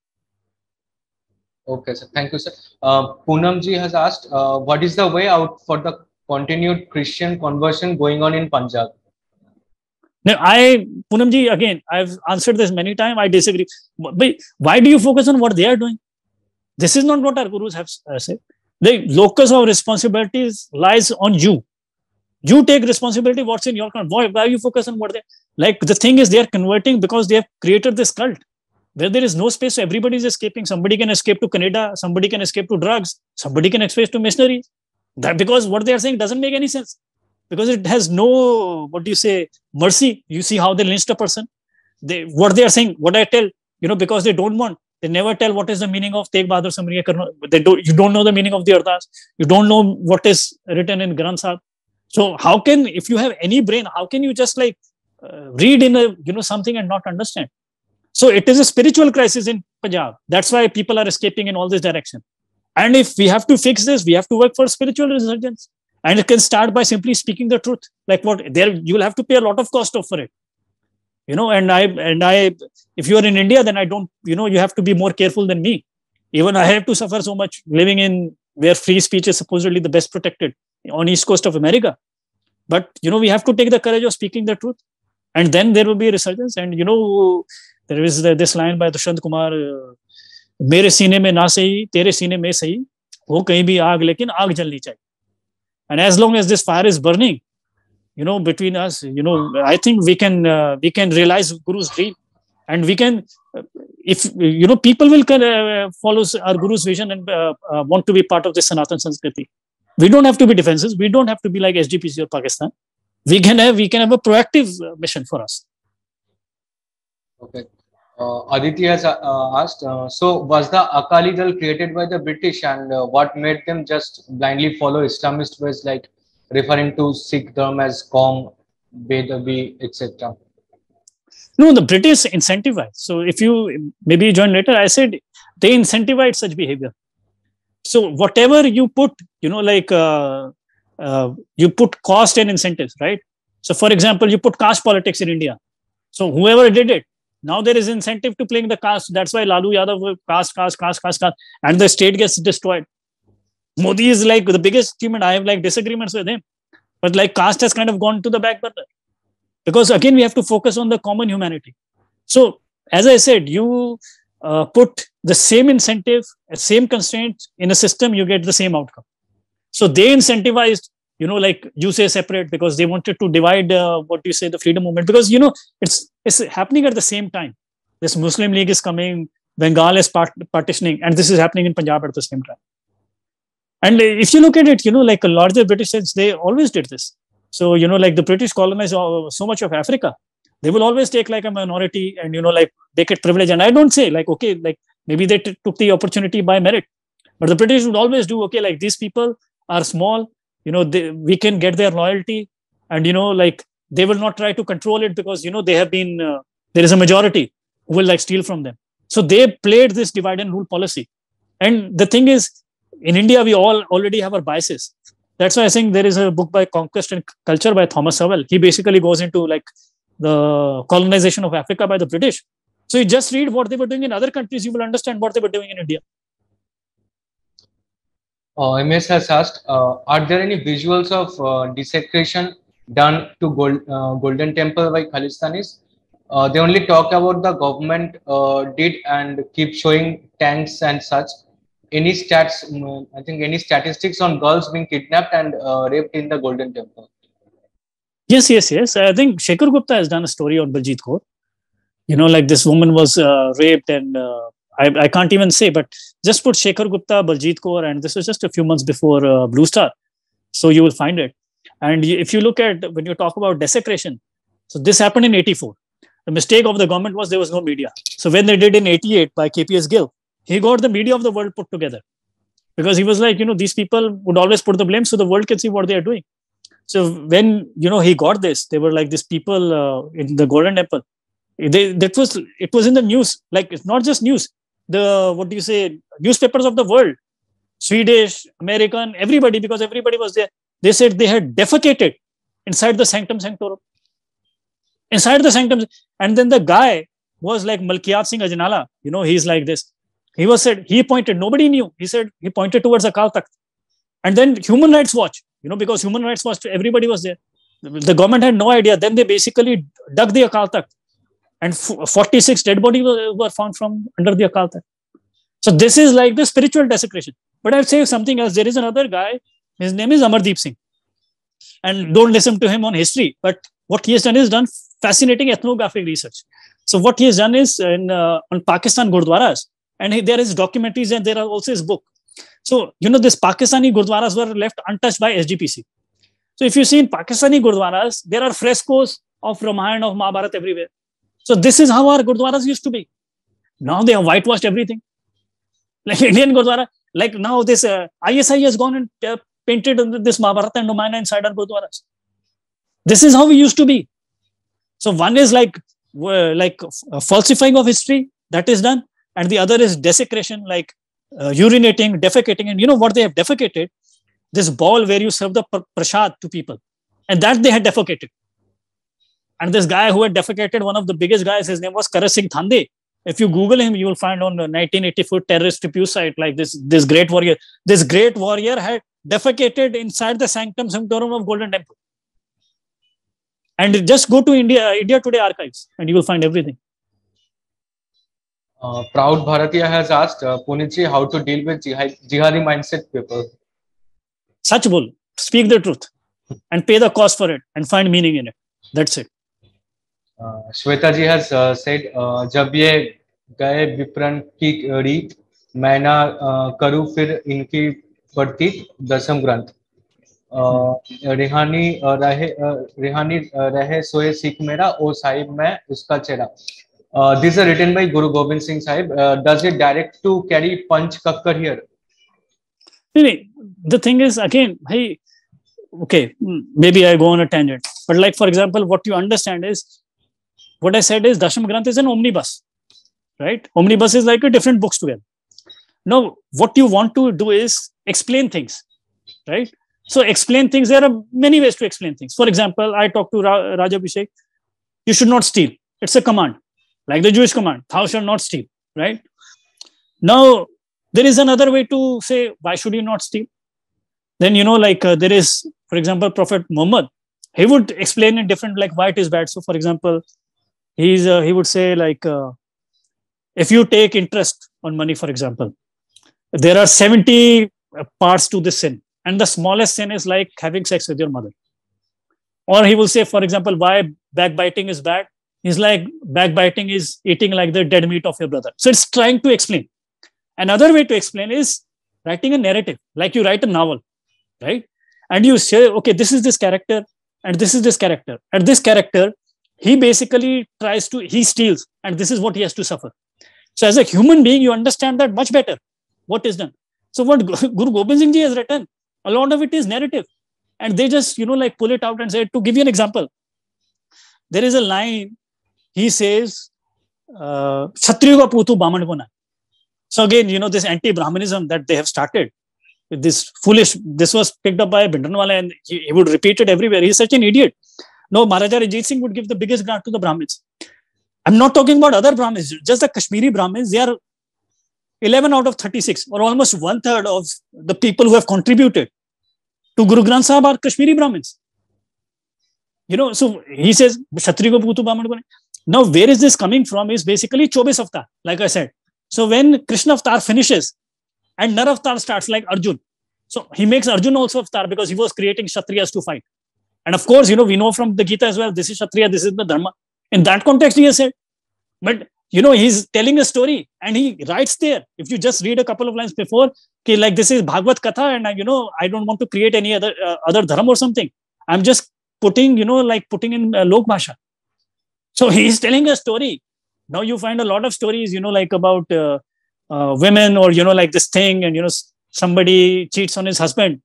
Speaker 2: Okay, sir. Thank you, sir. Uh, Poonam ji has asked, uh, what is the way out for the continued Christian conversion going on in Punjab?
Speaker 1: Now, I, Poonam ji, again, I've answered this many times. I disagree. But why do you focus on what they are doing? This is not what our gurus have uh, said. The locus of responsibilities lies on you. You take responsibility. What's in your country? Why, why you focus on what they like? The thing is, they are converting because they have created this cult where there is no space, so everybody is escaping. Somebody can escape to Canada, somebody can escape to drugs, somebody can escape to missionaries. That because what they are saying doesn't make any sense. Because it has no, what do you say, mercy. You see how they lynched a person. They what they are saying, what I tell, you know, because they don't want, they never tell what is the meaning of Tegh Bahadur Samriya Karna. They don't you don't know the meaning of the Ardas. You don't know what is written in Granth Sahib. So how can, if you have any brain, how can you just like uh, read in a you know something and not understand? So it is a spiritual crisis in Punjab. That's why people are escaping in all this direction. And if we have to fix this, we have to work for spiritual resurgence. And it can start by simply speaking the truth. Like what there, you will have to pay a lot of cost for it. You know, and I and I, if you are in India, then I don't, you know, you have to be more careful than me. Even I have to suffer so much living in where free speech is supposedly the best protected on east coast of America. But you know, we have to take the courage of speaking the truth, and then there will be a resurgence. And you know, there is this line by Dushant Kumar मेरे सीने में ना सही तेरे सीने में सही हो कहीं भी आग लेकिन आग जलनी चाहिए and as long as this fire is burning you know between us you know i think we can uh, we can realize guru's dream and we can uh, if you know people will uh, follow our guru's vision and uh, uh, want to be part of this sanatan sanskriti we don't have to be defensive we don't have to be like sgpc or pakistan we can have we can have a proactive mission for us
Speaker 2: okay uh, Aditi has uh, asked, uh, so was the Akali Dal created by the British and uh, what made them just blindly follow Islamist ways like referring to Sikh Dharma as Qaum, Bedavi, etc.?
Speaker 1: No, the British incentivized. So if you maybe join later, I said they incentivized such behavior. So whatever you put, you know, like uh, uh, you put cost and incentives, right? So for example, you put caste politics in India. So whoever did it, now there is incentive to playing the caste. That's why Lalu Yadav caste, caste, caste, caste, caste, and the state gets destroyed. Modi is like the biggest achievement. I have like disagreements with him, but like caste has kind of gone to the back burner because again we have to focus on the common humanity. So as I said, you uh, put the same incentive, same constraints in a system, you get the same outcome. So they incentivized, you know, like you say separate because they wanted to divide uh, what you say the freedom movement because you know it's it's happening at the same time. This Muslim League is coming, Bengal is part- partitioning, and this is happening in Punjab at the same time. And if you look at it, you know, like a larger British sense, they always did this. So, you know, like the British colonized so much of Africa, they will always take like a minority and, you know, like make it privilege. And I don't say like, okay, like maybe they t- took the opportunity by merit, but the British would always do, okay, like these people are small, you know, they, we can get their loyalty and, you know, like they will not try to control it because, you know, they have been, uh, there is a majority who will like steal from them. So they played this divide and rule policy. And the thing is, in India, we all already have our biases. That's why I think there is a book by Conquest and Culture by Thomas Sowell. He basically goes into like the colonization of Africa by the British. So you just read what they were doing in other countries, you will understand what they were doing in India.
Speaker 2: Uh, MS has asked, uh, are there any visuals of uh, desecration done to Gold, uh, Golden Temple by Khalistanis? Uh, they only talk about the government uh, did and keep showing tanks and such. Any stats mm, i think any statistics on girls being kidnapped and raped in the golden temple?
Speaker 1: Yes yes yes. I think shekhar gupta has done a story on baljit kaur. You know like this woman was raped and I, I can't even say but just put shekhar gupta baljit kaur and this was just a few months before uh, blue star. So you will find it. And if you look at when you talk about desecration so this happened in 84 the mistake of the government was there was no media. So when they did in 88 by kps gill he got the media of the world put together. Because he was like you know these people would always put the blame so the world can see what they are doing. So when you know he got this they were like these people uh, in the golden Apple. they that was it was in the news. Like it's not just news the what do you say newspapers of the world swedish american everybody because everybody was there they said they had defecated inside the sanctum sanctorum inside the sanctum and then the guy was like malkiyat singh ajnala you know he's like this he was said, he pointed, nobody knew. He said, he pointed towards Akal Takht. And then Human Rights Watch, you know, because Human Rights Watch, everybody was there. The government had no idea. Then they basically dug the Akal Takht. And 46 dead bodies were found from under the Akal. So this is like the spiritual desecration. But I'll say something else. There is another guy. His name is Amardeep Singh. And don't listen to him on history. But what he has done is done fascinating ethnographic research. So what he has done is in uh, on Pakistan Gurdwaras, and there is documentaries and there are also his book. So, you know, this Pakistani Gurdwaras were left untouched by SGPC. So if you see in Pakistani Gurdwaras, there are frescoes of Ramayana, of Mahabharata everywhere. So this is how our Gurdwaras used to be. Now they have whitewashed everything. Like Indian Gurdwara, like now this uh, ISI has gone and uh, painted this Mahabharata and Ramayana inside our Gurdwaras. This is how we used to be. So one is like uh, like falsifying of history that is done and the other is desecration like uh, urinating defecating and you know what they have defecated this ball where you serve the pr- prasad to people and that they had defecated and this guy who had defecated one of the biggest guys his name was Karan Singh Thande if you google him you will find on 1984 terrorist abuse site like this this great warrior this great warrior had defecated inside the sanctum sanctorum of golden temple and just go to india india today archives and you will find everything
Speaker 2: uh, Proud Bharatiya has asked uh, Puneetji how to deal with jihad, jihadi mindset people.
Speaker 1: Such bull. Speak the truth and pay the cost for it and find meaning in it. That's it.
Speaker 2: हाँ, Shweta ji has said uh, uh, जब ये गए विपरण की रीत मैं ना uh, करूँ फिर इनकी पढ़ती दसम ग्रंथ। रिहानी रहे रिहानी रहे सोए सिख मेरा, ओ साहिब मैं उसका चेहरा। This are written by Guru Gobind Singh Sahib. Does it direct to carry Panch Kakkar here नहीं
Speaker 1: नहीं द थिंग इज़ अगेन भाई, okay, maybe i go on a tangent but like for example what you understand is what I said is Dasham Granth is an omnibus, right? Omnibus is like a different books together. Now, what you want to do is explain things, right? So explain things. There are many ways to explain things. For example, I talked to Ra- Raja Abhishek. You should not steal. It's a command, like the Jewish command, thou shalt not steal, right? Now, there is another way to say, why should you not steal? Then, you know, like uh, there is, for example, Prophet Muhammad, he would explain in different, like why it is bad. So, for example, he's uh, he would say like, uh, if you take interest on money, for example, there are 70 parts to this sin and the smallest sin is like having sex with your mother. Or he will say for example why backbiting is bad? He's like backbiting is eating like the dead meat of your brother. So it's trying to explain. Another way to explain is writing a narrative like you write a novel right? And you say okay this is this character and this is this character. And this character he basically tries to he steals and this is what he has to suffer. So as a human being you understand that much better. What is done? So what guru gobind singh ji has written a lot of it is narrative. And they just you know like pull it out and say to give you an example there is a line he says uh, kshatriya putu kona so again you know this anti-brahmanism that they have started this foolish this was picked up by Bhindranwala and he, he would repeat it everywhere. He's such an idiot no maharaja Ranjit Singh would give the biggest grant to the brahmins i'm not talking about other brahmins just the kashmiri brahmins they are 11 out of 36 or almost one third of the people who have contributed to Guru Granth Sahib are Kashmiri Brahmins. You know, so he says, now where is this coming from is basically Chobis Avatar, like I said. So when Krishna Avatar finishes and Nar Avatar starts like Arjun, so he makes Arjun also Avatar because he was creating Kshatriyas to fight. And of course, you know, we know from the Gita as well, this is Kshatriya, this is the Dharma. In that context, he has said, but you know he's telling a story and he writes there. If you just read a couple of lines before okay, like this is bhagavad katha and you know i don't want to create any other uh, other dharma or something. I'm just putting you know like putting in uh, lok bhasha. So he's telling a story. Now you find a lot of stories you know like about uh, uh, women or you know like this thing and you know somebody cheats on his husband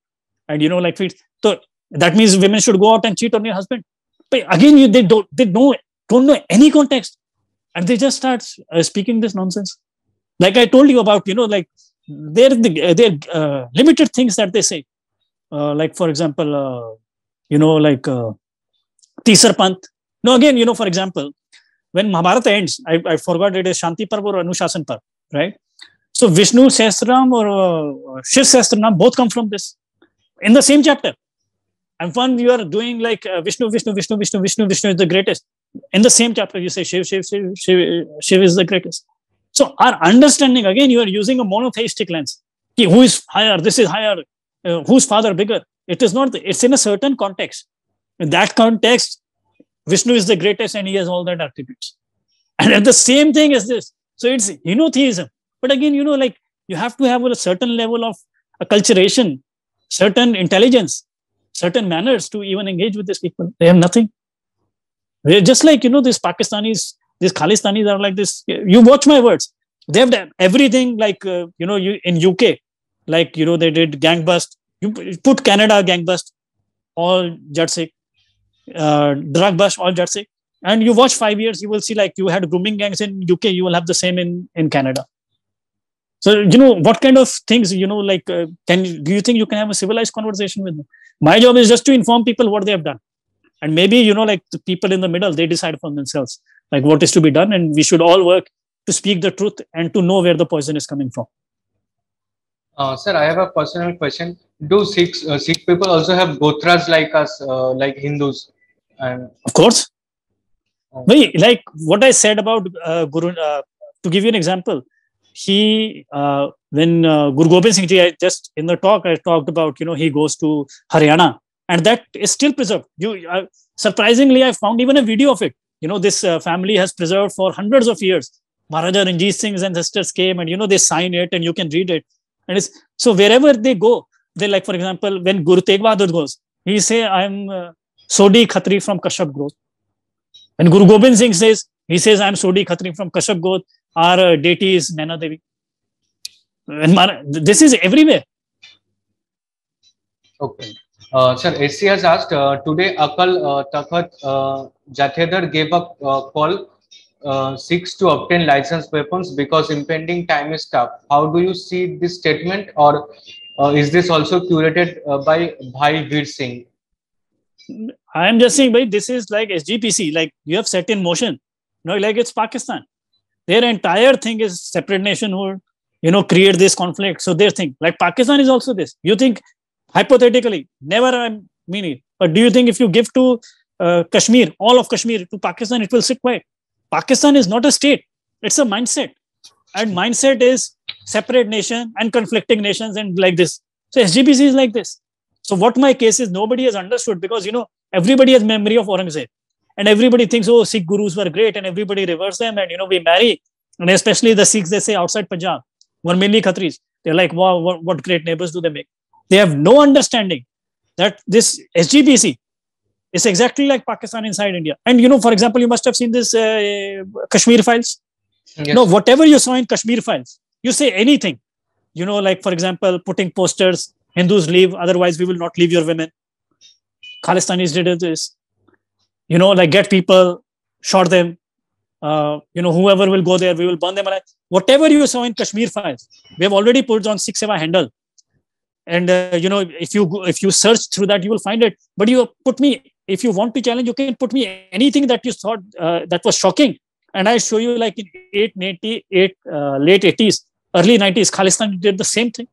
Speaker 1: and you know like so that means women should go out and cheat on your husband but again you, they don't they know don't know any context and they just start uh, speaking this nonsense like i told you about you know like they're the, uh, limited things that they say uh, like for example uh, you know like uh, Tisar Panth. No, again, you know, for example, when Mahabharata ends, I, I forgot it is Shanti Parv or Anushasan Parv, right? So Vishnu Sahasranam or uh, Shiv both come from this in the same chapter. And when you are doing like uh, Vishnu, Vishnu, Vishnu, Vishnu, Vishnu, Vishnu is the greatest. In the same chapter you say shiv shiv shiv shiv, shiv is the greatest. So our understanding again you are using a monotheistic lens. Who is higher? This is higher. Uh, whose father bigger? It is not it's in a certain context. In that context vishnu is the greatest and he has all that attributes. And the same thing is this. So it's henotheism. But again you know like you have to have a certain level of acculturation certain intelligence certain manners to even engage with these people they have nothing they're just like, you know, these Pakistanis, these Khalistanis are like this. You watch my words. They have done everything like, uh, you know, you in UK, like, you know, they did gang bust. You put Canada gang bust, all Jatsik, uh, drug bust, all Jatsik. And you watch five years, you will see like you had grooming gangs in UK, you will have the same in, in Canada. So, you know, what kind of things, you know, like, uh, can do you think you can have a civilized conversation with them? My job is just to inform people what they have done. And maybe you know like the people in the middle they decide for themselves like what is to be done. And we should all work to speak the truth and to know where the poison is coming from.
Speaker 2: Uh, sir i have a personal question. Do sikh uh, sikh people also have gotras like us uh, like hindus? And
Speaker 1: of course. Oh. like what i said about uh, guru uh, to give you an example he uh, when uh, guru gobind singh ji I just in the talk i talked about you know he goes to haryana and that is still preserved. You uh, surprisingly i found even a video of it. You know this uh, family has preserved for hundreds of years. Maharaja ranjit singh's ancestors came and you know they sign it and you can read it. And it's so wherever they go they like for example when guru tegh bahadur goes he say i'm uh, sodi khatri from kashyap gotra. And guru gobind singh says he says i'm sodi khatri from kashyap gotra our uh, deity is naina devi this is everywhere
Speaker 2: okay Uh, sir, SC has asked uh, today. Akal uh, Takhat uh, Jathedar gave a uh, call uh, Sikhs to obtain license weapons because impending time is tough. How do you see this statement, or uh, is this also curated uh, by Bhai Veer Singh?
Speaker 1: I am just saying, but this is like SGPC, like you have set in motion. No, like it's Pakistan. Their entire thing is separate nationhood, you know, create this conflict. So their thing, like Pakistan is also this. You think hypothetically, never I mean it, but do you think if you give to uh, Kashmir, all of Kashmir to Pakistan, it will sit quiet? Pakistan is not a state; it's a mindset, and mindset is separate nation and conflicting nations and like this. So SGPC is like this. So what my case is, nobody has understood because you know everybody has memory of Aurangzeb, and everybody thinks oh Sikh gurus were great, and everybody reverse them, and you know we marry, and especially the Sikhs they say outside Punjab were mainly Khatris. They're like wow, what, what great neighbors do they make? They have no understanding that this SGPC is exactly like Pakistan inside India. And you know, for example, you must have seen this uh, Kashmir files.
Speaker 2: Yes.
Speaker 1: No, whatever you saw in Kashmir files, you say anything. You know, like for example, putting posters, Hindus leave, otherwise we will not leave your women. Khalistanis did this. You know, like get people, shot them. Uh, you know, whoever will go there, we will burn them alive. Whatever you saw in Kashmir files, we have already put on Sikh Seva handle. And uh, you know, if you go, if you search through that, you will find it. But you put me, if you want to challenge, you can put me anything that you thought uh, that was shocking, and I show you like in 888, uh, late 80s, early 90s, Khalistan did the same thing.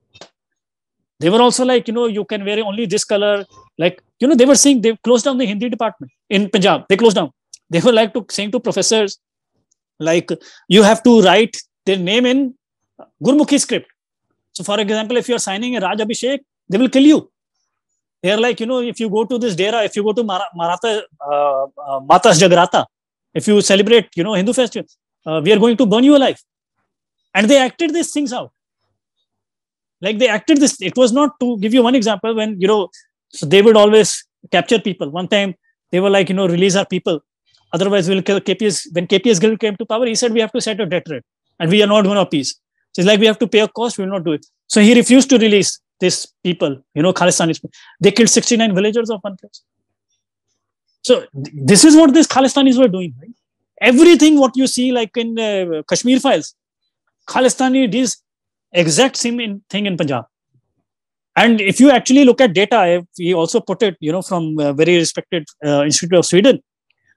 Speaker 1: They were also like, you know, you can wear only this color. Like, you know, they were saying they closed down the Hindi department in Punjab. They closed down. They were like to saying to professors, like, you have to write their name in Gurmukhi script. So, for example, if you're signing a Raj Abhishek, they will kill you. They're like, you know, if you go to this Dera, if you go to Mara- Maratha, uh, uh, Matas Jagrata, if you celebrate, you know, Hindu festival, uh, we are going to burn you alive. And they acted these things out. Like they acted this. It was not to give you one example when, you know, so they would always capture people. One time they were like, you know, release our people. Otherwise, we'll kill KPS. When KPS Gill came to power, he said we have to set a debt rate and we are not going to appease. So it's like we have to pay a cost, we will not do it. So he refused to release these people, you know, Khalistanis. They killed 69 villagers of one place. So this is what these Khalistanis were doing. Right? Everything what you see like in uh, Kashmir files, Khalistani did exact same in, thing in Punjab. And if you actually look at data, we also put it, you know, from a very respected uh, Institute of Sweden,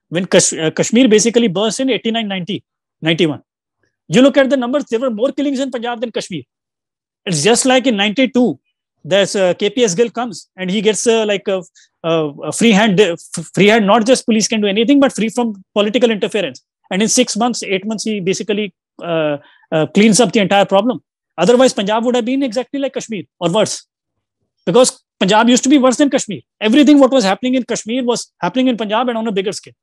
Speaker 1: when Kash- uh, Kashmir basically burst in 89, 90, 91. You look at the numbers, there were more killings in Punjab than Kashmir. It's just like in 92, there's uh, KPS Gill comes and he gets uh, like a, a, a free hand, uh, free hand, not just police can do anything, but free from political interference. And in six months, eight months, he basically uh, cleans up the entire problem. Otherwise, Punjab would have been exactly like Kashmir or worse. Because Punjab used to be worse than Kashmir. Everything what was happening in Kashmir was happening in Punjab and on a bigger scale.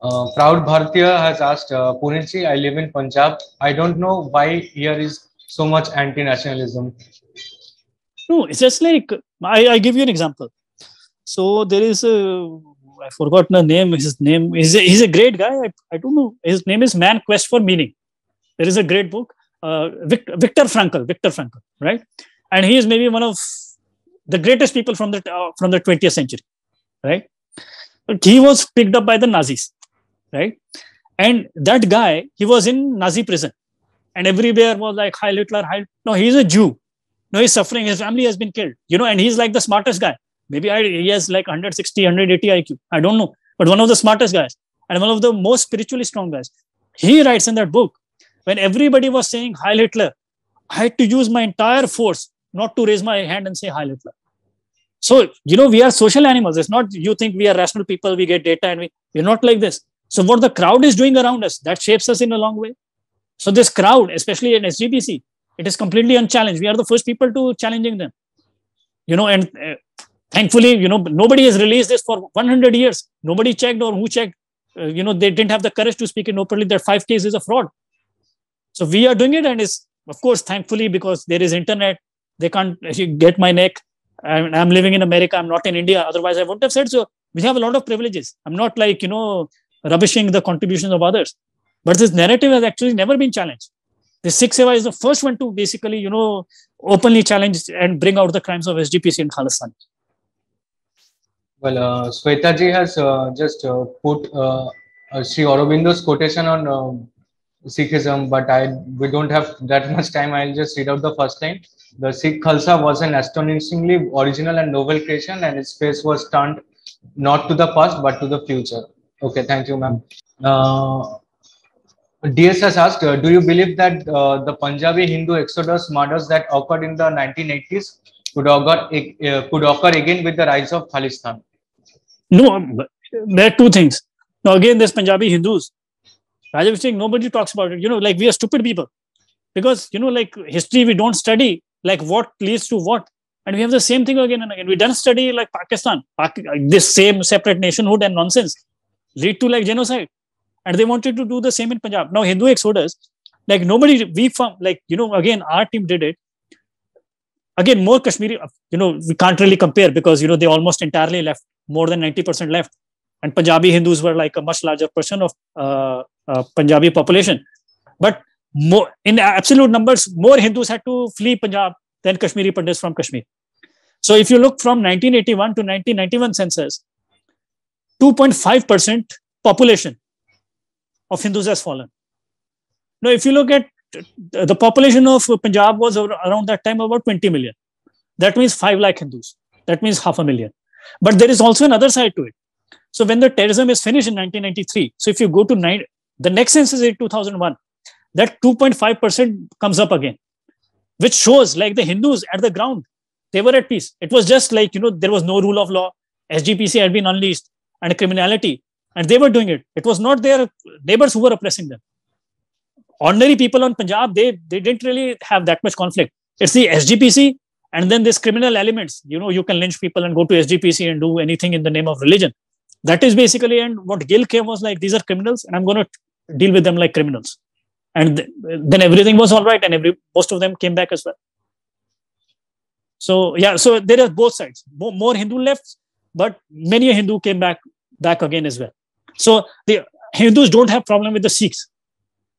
Speaker 2: Uh, Proud Bhartiya has asked, uh, Puneetji, I live in Punjab. I don't know why here is so much anti-nationalism.
Speaker 1: No, it's just like I, I give you an example. So there is a I forgot the name. His name is a, he's a great guy. I, I don't know. His name is Man Quest for Meaning. There is a great book. Uh, Victor, Viktor Frankl. Viktor Frankl, right? And he is maybe one of the greatest people from the uh, from the 20th century, right? But he was picked up by the Nazis, right? And that guy, he was in Nazi prison, and everywhere was like Heil Hitler, Heil. No, he's a Jew. No, he's suffering. His family has been killed, you know, and he's like the smartest guy. Maybe I, he has like 160, 180 IQ. I don't know, but one of the smartest guys and one of the most spiritually strong guys. He writes in that book when everybody was saying Heil Hitler, I had to use my entire force not to raise my hand and say Heil Hitler. So, you know, we are social animals. It's not you think we are rational people, we get data and we, we're not like this. So, what the crowd is doing around us, that shapes us in a long way. So, this crowd, especially in SGPC, it is completely unchallenged. We are the first people to challenging them. You know, and uh, thankfully, you know, nobody has released this for 100 years. Nobody checked or who checked. Uh, you know, they didn't have the courage to speak in openly that five cases of fraud. So we are doing it, and it's of course, thankfully, because there is internet, they can't get my neck. I'm, I'm living in America. I'm not in India. Otherwise, I wouldn't have said so. We have a lot of privileges. I'm not like you know rubbishing the contributions of others, but this narrative has actually never been challenged. The Sikh Seva is the first one to basically, you know, openly challenge and bring out the crimes of SGPC in Khalistan.
Speaker 2: Well, uh, Swetaji has uh, just uh, put uh, uh, Sri Aurobindo's quotation on uh, Sikhism, but I we don't have that much time. I'll just read out the first line. The Sikh Khalsa was an astonishingly original and novel creation, and its face was turned not to the past but to the future. Okay, thank you, ma'am. Uh, DS has asked, uh, do you believe that uh, the Punjabi Hindu exodus murders that occurred in the 1980s could occur, uh, could occur again with the rise of Khalistan?
Speaker 1: No, um, there are two things. Now, again, there's Punjabi Hindus. Raja was saying nobody talks about it. You know, like we are stupid people because, you know, like history, we don't study like what leads to what. And we have the same thing again and again. We don't study like Pakistan, this same separate nationhood and nonsense lead to like genocide and they wanted to do the same in Punjab. Now, Hindu exodus, like nobody, we found, like, you know, again, our team did it. Again, more Kashmiri, you know, we can't really compare because, you know, they almost entirely left, more than 90% left. And Punjabi Hindus were like a much larger portion of uh, uh, Punjabi population. But more, in absolute numbers, more Hindus had to flee Punjab than Kashmiri Pandits from Kashmir. So if you look from 1981 to 1991 census, 2.5% population of Hindus has fallen. Now, if you look at the population of Punjab was around that time about 20 million. That means 5 lakh Hindus. That means half a million. But there is also another side to it. So when the terrorism is finished in 1993, so if you go to nine, the next census is 2001, that 2.5% comes up again, which shows like the Hindus at the ground, they were at peace. It was just like, you know, there was no rule of law. SGPC had been unleashed and criminality and they were doing it. It was not their neighbors who were oppressing them. Ordinary people on Punjab, they, they didn't really have that much conflict. It's the SGPC and then this criminal elements. You know, you can lynch people and go to SGPC and do anything in the name of religion. That is basically, and what Gill came was like, these are criminals and I'm going to deal with them like criminals. And th- then everything was all right and every most of them came back as well. So yeah, so there are both sides. More, more Hindu left, but many a Hindu came back back again as well. So the Hindus don't have problem with the Sikhs,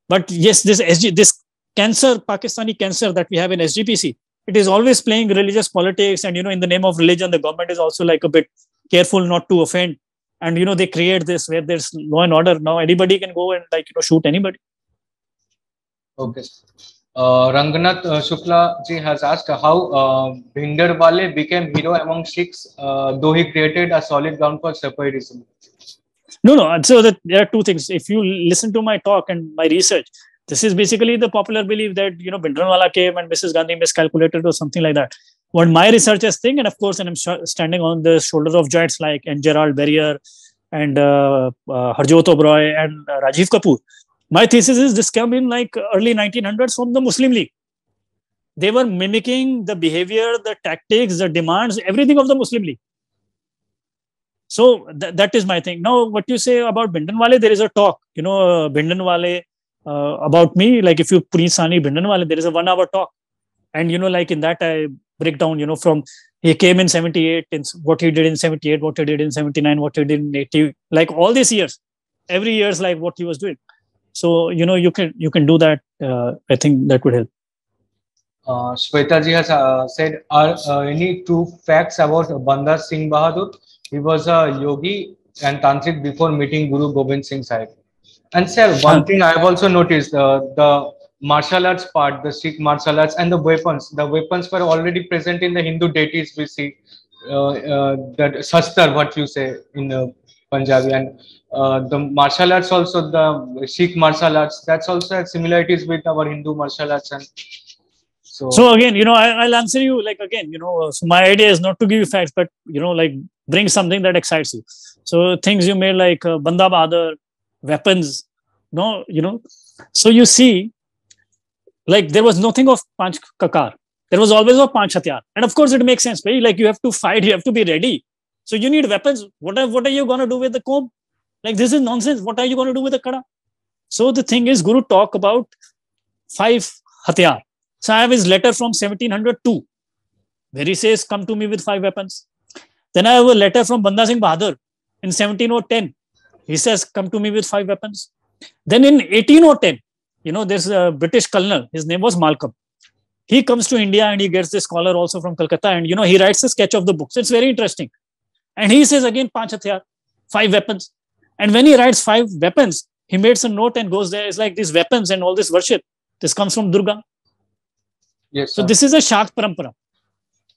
Speaker 1: but yes, this SG, this cancer, Pakistani cancer that we have in SGPC, it is always playing religious politics, and you know, in the name of religion, the government is also like a bit careful not to offend, and you know, they create this where there's law and order. Now anybody can go and like you know shoot anybody.
Speaker 2: Okay. Uh, Ranganath uh, Shukla ji has asked how uh, Bhindranwale became hero among Sikhs, uh, though he created a solid ground for separatism.
Speaker 1: No, no. And So that there are two things. If you listen to my talk and my research, this is basically the popular belief that you know Bhindranwala came and Mrs. Gandhi miscalculated or something like that. What my researchers think, and of course, and I'm standing on the shoulders of giants like and Gerald Barrier and uh, uh, Harjot Oberoi and uh, Rajiv Kapur. My thesis is this came in like early 1900s from the Muslim League. They were mimicking the behavior, the tactics, the demands, everything of the Muslim League. So th- that is my thing. Now, what you say about Bhindranwale, there is a talk, you know, uh, Bhindranwale uh, about me. Like if you Puneet Sahani Bhindranwale, there is a one hour talk. And, you know, like in that, I break down, you know, from he came in 78, in what he did in 78, what he did in 79, what he did in 80, like all these years, every year is like what he was doing. So, you know, you can, you can do that. Uh, I think that would help.
Speaker 2: Uh, Shweta ji has uh, said, are uh, any true facts about Banda Singh Bahadur? He was a yogi and tantric before meeting Guru Gobind Singh Sahib. And sir, one thing I have also noticed uh, the martial arts part, the Sikh martial arts, and the weapons. The weapons were already present in the Hindu deities. We see uh, uh, that shastar, what you say in uh, Punjabi, and uh, the martial arts also the Sikh martial arts. That's also has similarities with our Hindu martial arts and
Speaker 1: so, so again, you know, I, will answer you like again, you know, so my idea is not to give you facts, but you know, like bring something that excites you. So things you made like uh, Banda Bahadur, weapons, no, you know. So you see, like there was nothing of Panch Kakar. There was always a Panch Hatyar. And of course it makes sense, right? Like you have to fight, you have to be ready. So you need weapons. What are, what are you going to do with the comb? Like this is nonsense. What are you going to do with the kada? So the thing is, Guru talk about five hatyar. So I have his letter from 1702, where he says, Come to me with five weapons. Then I have a letter from Banda Singh Bahadur in 1710. He says, Come to me with five weapons. Then in 1810, you know, there's a British colonel, his name was Malcolm. he comes to India and he gets this scholar also from Calcutta, and you know he writes a sketch of the books. It's very interesting, and he says again panch five weapons, and when he writes five weapons, he makes a note and goes there. It's like these weapons and all this worship. This comes from Durga.
Speaker 2: Yes.
Speaker 1: So
Speaker 2: sir.
Speaker 1: this is a Shakt parampara,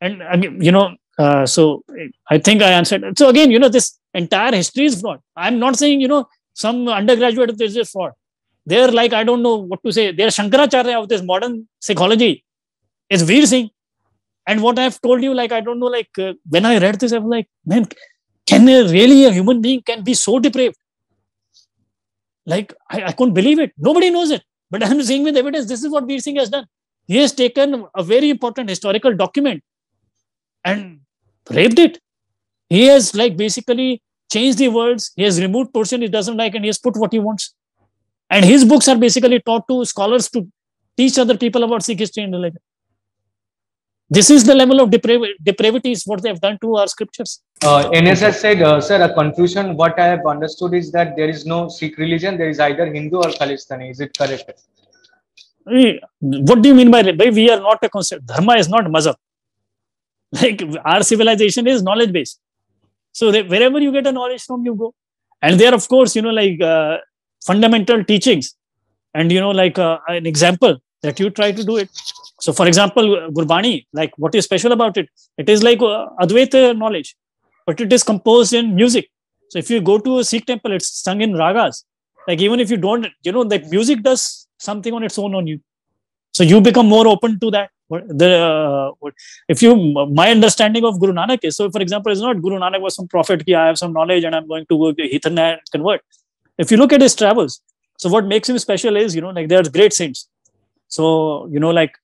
Speaker 1: and again, you know, uh, so I think I answered. So again, you know, this entire history is fraud. I'm not saying you know some undergraduate is just fraud. They're like I don't know what to say. They're Shankaracharya of this modern psychology. It's Veer Singh. And what I've told you, like I don't know, like uh, when I read this, I'm like, man, can a, really a human being can be so depraved? Like I, I couldn't believe it. Nobody knows it, but I'm seeing with evidence. This is what Veer Singh has done. He has taken a very important historical document and raped it. He has like basically changed the words. He has removed portion he doesn't like, and he has put what he wants. And his books are basically taught to scholars to teach other people about Sikh history and religion. This is the level of deprav- depravity is what they have done to our scriptures.
Speaker 2: Uh, NSS said, uh, sir, a confusion. What I have understood is that there is no Sikh religion. There is either Hindu or Khalistani. Is it correct?
Speaker 1: What do you mean by by we are not a concept? Dharma is not mazhab. Like our civilization is knowledge based. So wherever you get a knowledge from, you go. And there, of course, you know, like uh, fundamental teachings, and you know, like uh, an example that you try to do it. So, for example, Gurbani, like what is special about it? It is like uh, Advaita knowledge, but it is composed in music. So, if you go to a Sikh temple, it's sung in ragas. Like even if you don't, you know, like music does something on its own on you. So you become more open to that. The uh, if you my understanding of Guru Nanak is so. For example, it's not Guru Nanak was some prophet. Ki I have some knowledge and I'm going to go and convert. If you look at his travels, so what makes him special is you know like there's great saints. So you know like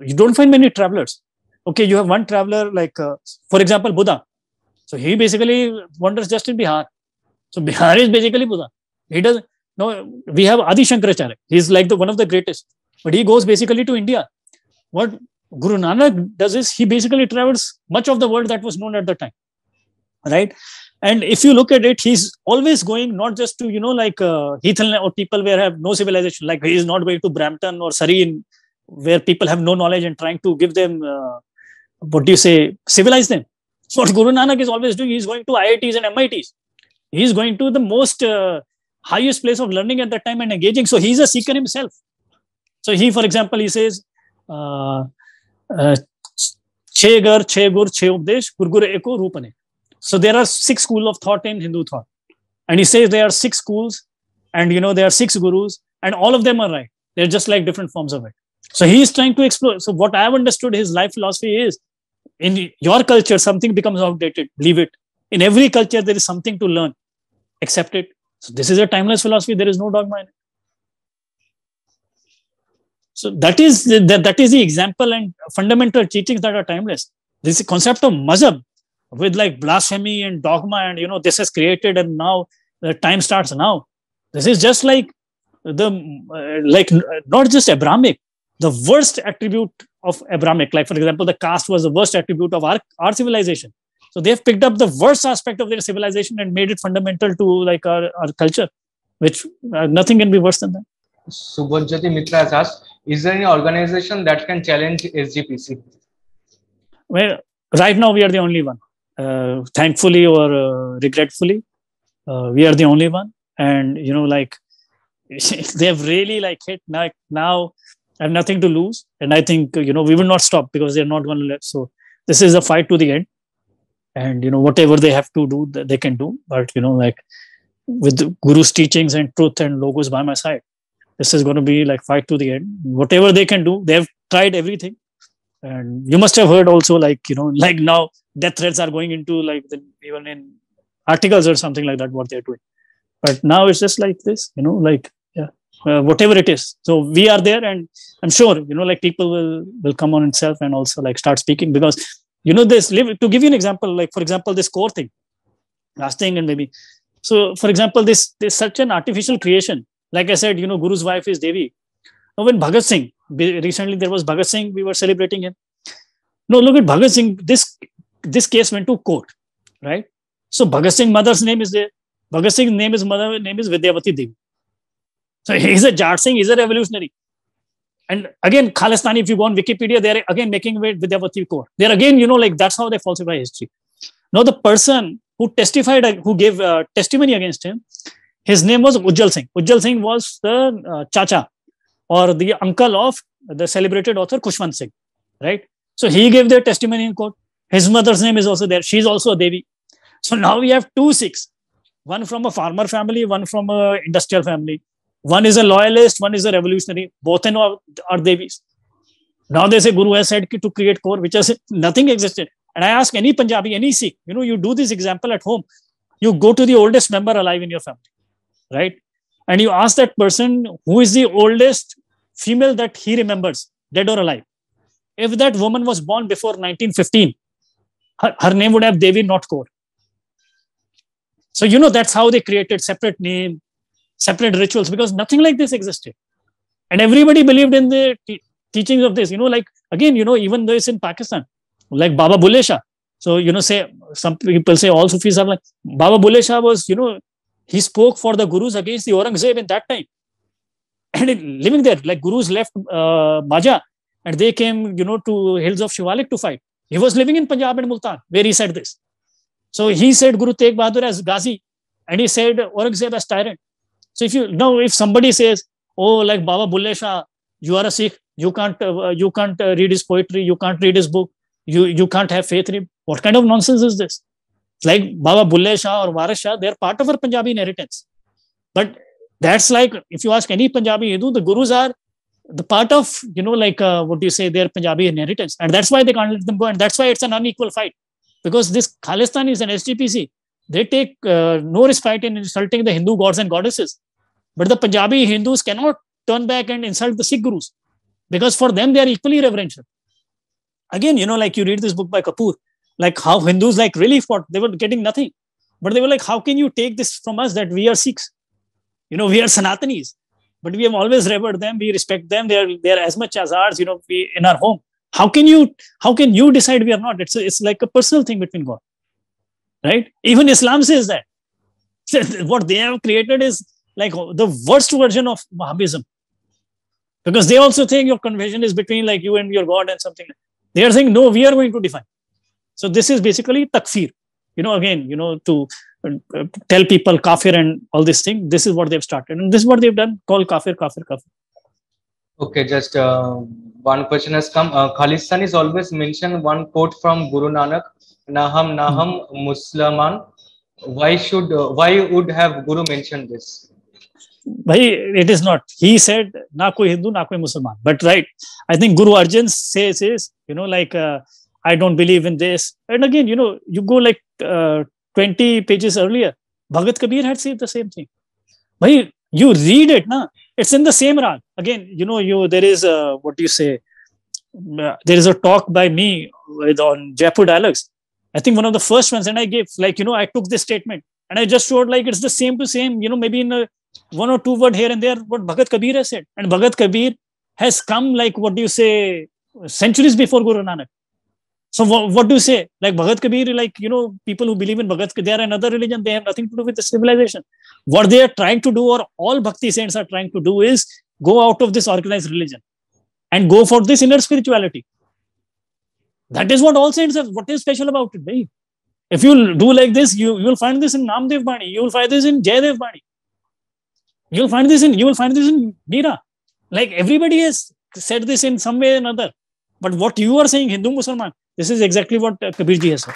Speaker 1: you don't find many travelers. Okay, you have one traveler like uh, for example Buddha. So he basically wanders just in Bihar. So Bihar is basically Buddha. He does no. We have Adi Shankaracharya. He's like the one of the greatest, but he goes basically to India. What Guru Nanak does is he basically travels much of the world that was known at the time, right? And if you look at it, he's always going not just to you know like uh, or people where have no civilization. Like he is not going to Brampton or Surrey, in, where people have no knowledge and trying to give them uh, what do you say civilize them. So what Guru Nanak is always doing, he's going to IITs and MITs. He's going to the most uh, highest place of learning at that time and engaging. So he's a seeker himself. So he, for example, he says, uh, uh, "Chhe gar, chhe gur, chhe updesh, gurgur eko rupane." So there are six schools of thought in Hindu thought, and he says there are six schools, and you know there are six gurus, and all of them are right. They're just like different forms of it. So he is trying to explore. So what I have understood his life philosophy is, in your culture, something becomes outdated. Leave it. In every culture, there is something to learn. Accept it. So this is a timeless philosophy. There is no dogma in it. So that is the, that, that is the example and fundamental teachings that are timeless. This concept of mazhab with like blasphemy and dogma and you know this is created and now the time starts now. This is just like the uh, like not just Abrahamic, the worst attribute of Abrahamic. Like for example, the caste was the worst attribute of our, our civilization. So they've picked up the worst aspect of their civilization and made it fundamental to like our, our culture, which uh, nothing can be worse than that.
Speaker 2: Subhajyoti Mitra has asked, is there any organization that can challenge SGPC?
Speaker 1: Well, right now we are the only one. Uh, thankfully or uh, regretfully, uh, we are the only one. And you know, like they have really like hit now. Now I have nothing to lose, and I think you know we will not stop because they're not going to let. So this is a fight to the end, and you know whatever they have to do, they can do. But you know, like with Guru's teachings and truth and logos by my side, this is going to be like fight to the end. Whatever they can do, they have tried everything and you must have heard also like you know like now death threats are going into like the, even in articles or something like that what they're doing. But now it's just like this you know like yeah uh, whatever it is. So we are there and i'm sure you know like people will will come on itself and also like start speaking. Because you know this live to give you an example like for example this Kaur thing last thing and maybe. So for example this this such an artificial creation like i said you know guru's wife is devi. Now when bhagat singh recently there was bhagat singh we were celebrating him no look at bhagat singh this this case went to court right so bhagat singh mother's name is there bhagat singh's name is mother name is vidyavati devi so he's a jat singh he's a revolutionary And again, Khalistani, if you go on Wikipedia, they're again making it Vidyavati Kaur. They're again, you know, like that's how they falsify history. Now, the person who testified, who gave uh, testimony against him, his name was Ujjal Singh. Ujjal Singh was the uh, chacha or the uncle of the celebrated author Khushwant Singh, right? So he gave their testimony in court. His mother's name is also there. She's also a Devi. So now we have two Sikhs, one from a farmer family, one from a industrial family. One is a loyalist, one is a revolutionary. Both are, are Devis. Now they say Guru has said to create Kaur, which has nothing existed. And I ask any Punjabi, any Sikh, you know, you do this example at home. You go to the oldest member alive in your family, right? And you ask that person who is the oldest female that he remembers, dead or alive. If that woman was born before 1915, her, her name would have Devi, not Kaur. So, you know, that's how they created separate name, separate rituals, because nothing like this existed. And everybody believed in the teachings of this. You know, like, again, you know, even though it's in Pakistan, like Baba Bulle Shah. So, you know, say, some people say all Sufis are like, Baba Bulle Shah was, you know, he spoke for the Gurus against the Aurangzeb in that time. And living there, like Gurus left uh, Baja and they came, you know, to hills of Shivalik to fight. He was living in Punjab and Multan, where he said this. So he said Guru Tegh Bahadur as Ghazi, and he said Aurangzeb as tyrant. So if you now, if somebody says, "Oh, like Baba Bulle Shah, you are a Sikh, you can't, uh, you can't uh, read his poetry, you can't read his book, you you can't have faith in him," what kind of nonsense is this? Like Baba Bulle Shah or Waris Shah, they're part of our Punjabi inheritance. But that's like if you ask any Punjabi Hindu, the Gurus are the part of you know like uh, what do you say their Punjabi inheritance, and that's why they can't let them go, and that's why it's an unequal fight because this Khalistan is an SGPC. They take uh, no respite in insulting the Hindu gods and goddesses, but the Punjabi Hindus cannot turn back and insult the Sikh gurus because for them they are equally reverential. Again, you know, like you read this book by Kapur, like how Hindus like really fought, they were getting nothing, but they were like, how can you take this from us that we are Sikhs? You know, we are Sanatanis but we have always revered them we respect them they are they are as much as ours you know we in our home how can you how can you decide we are not it's a, it's like a personal thing between god right even islam says that what they have created is like the worst version of Wahhabism. Because they also think your conversion is between like you and your God and something. They are saying, no, we are going to define. So this is basically takfir. You know, again, you know, to uh, tell people kafir and all this thing. This is what they've started. And this is what they've done, call kafir, kafir, kafir.
Speaker 2: Okay, just uh, one question has come. Uh, Khalistan is always mentioned one quote from Guru Nanak, Naham Naham Musliman. Why should, uh, why would have Guru mentioned this?
Speaker 1: Bhai, it is not. He said, na koi Hindu, na koi Musliman. But right, I think Guru Arjan says is, you know, like, uh, I don't believe in this. And again, you know, you go like uh, 20 pages earlier, Bhagat Kabir had said the same thing. Bhai, you read it, na? It's in the same rag. Again, you know, you there is a what do you say? Uh, there is a talk by me with, on Jaipur dialogues. I think one of the first ones, and I gave like you know, I took this statement and I just showed like it's the same to same. You know, maybe in a one or two word here and there what Bhagat Kabir has said, and Bhagat Kabir has come like what do you say centuries before Guru Nanak. So what, what do you say? Like Bhagat Kabir, like, you know, people who believe in Bhagat, they are another religion. They have nothing to do with the civilization. What they are trying to do, or all Bhakti saints are trying to do is go out of this organized religion and go for this inner spirituality. That is what all saints have. What is special about it? If you do like this, you, you will find this in Namdev Bani. You will find this in Jayadev Bani. You will find this in, you will find this in Meera. Like everybody has said this in some way or another. But what you are saying, Hindu Muslim, this is exactly what uh, Kabirji has said.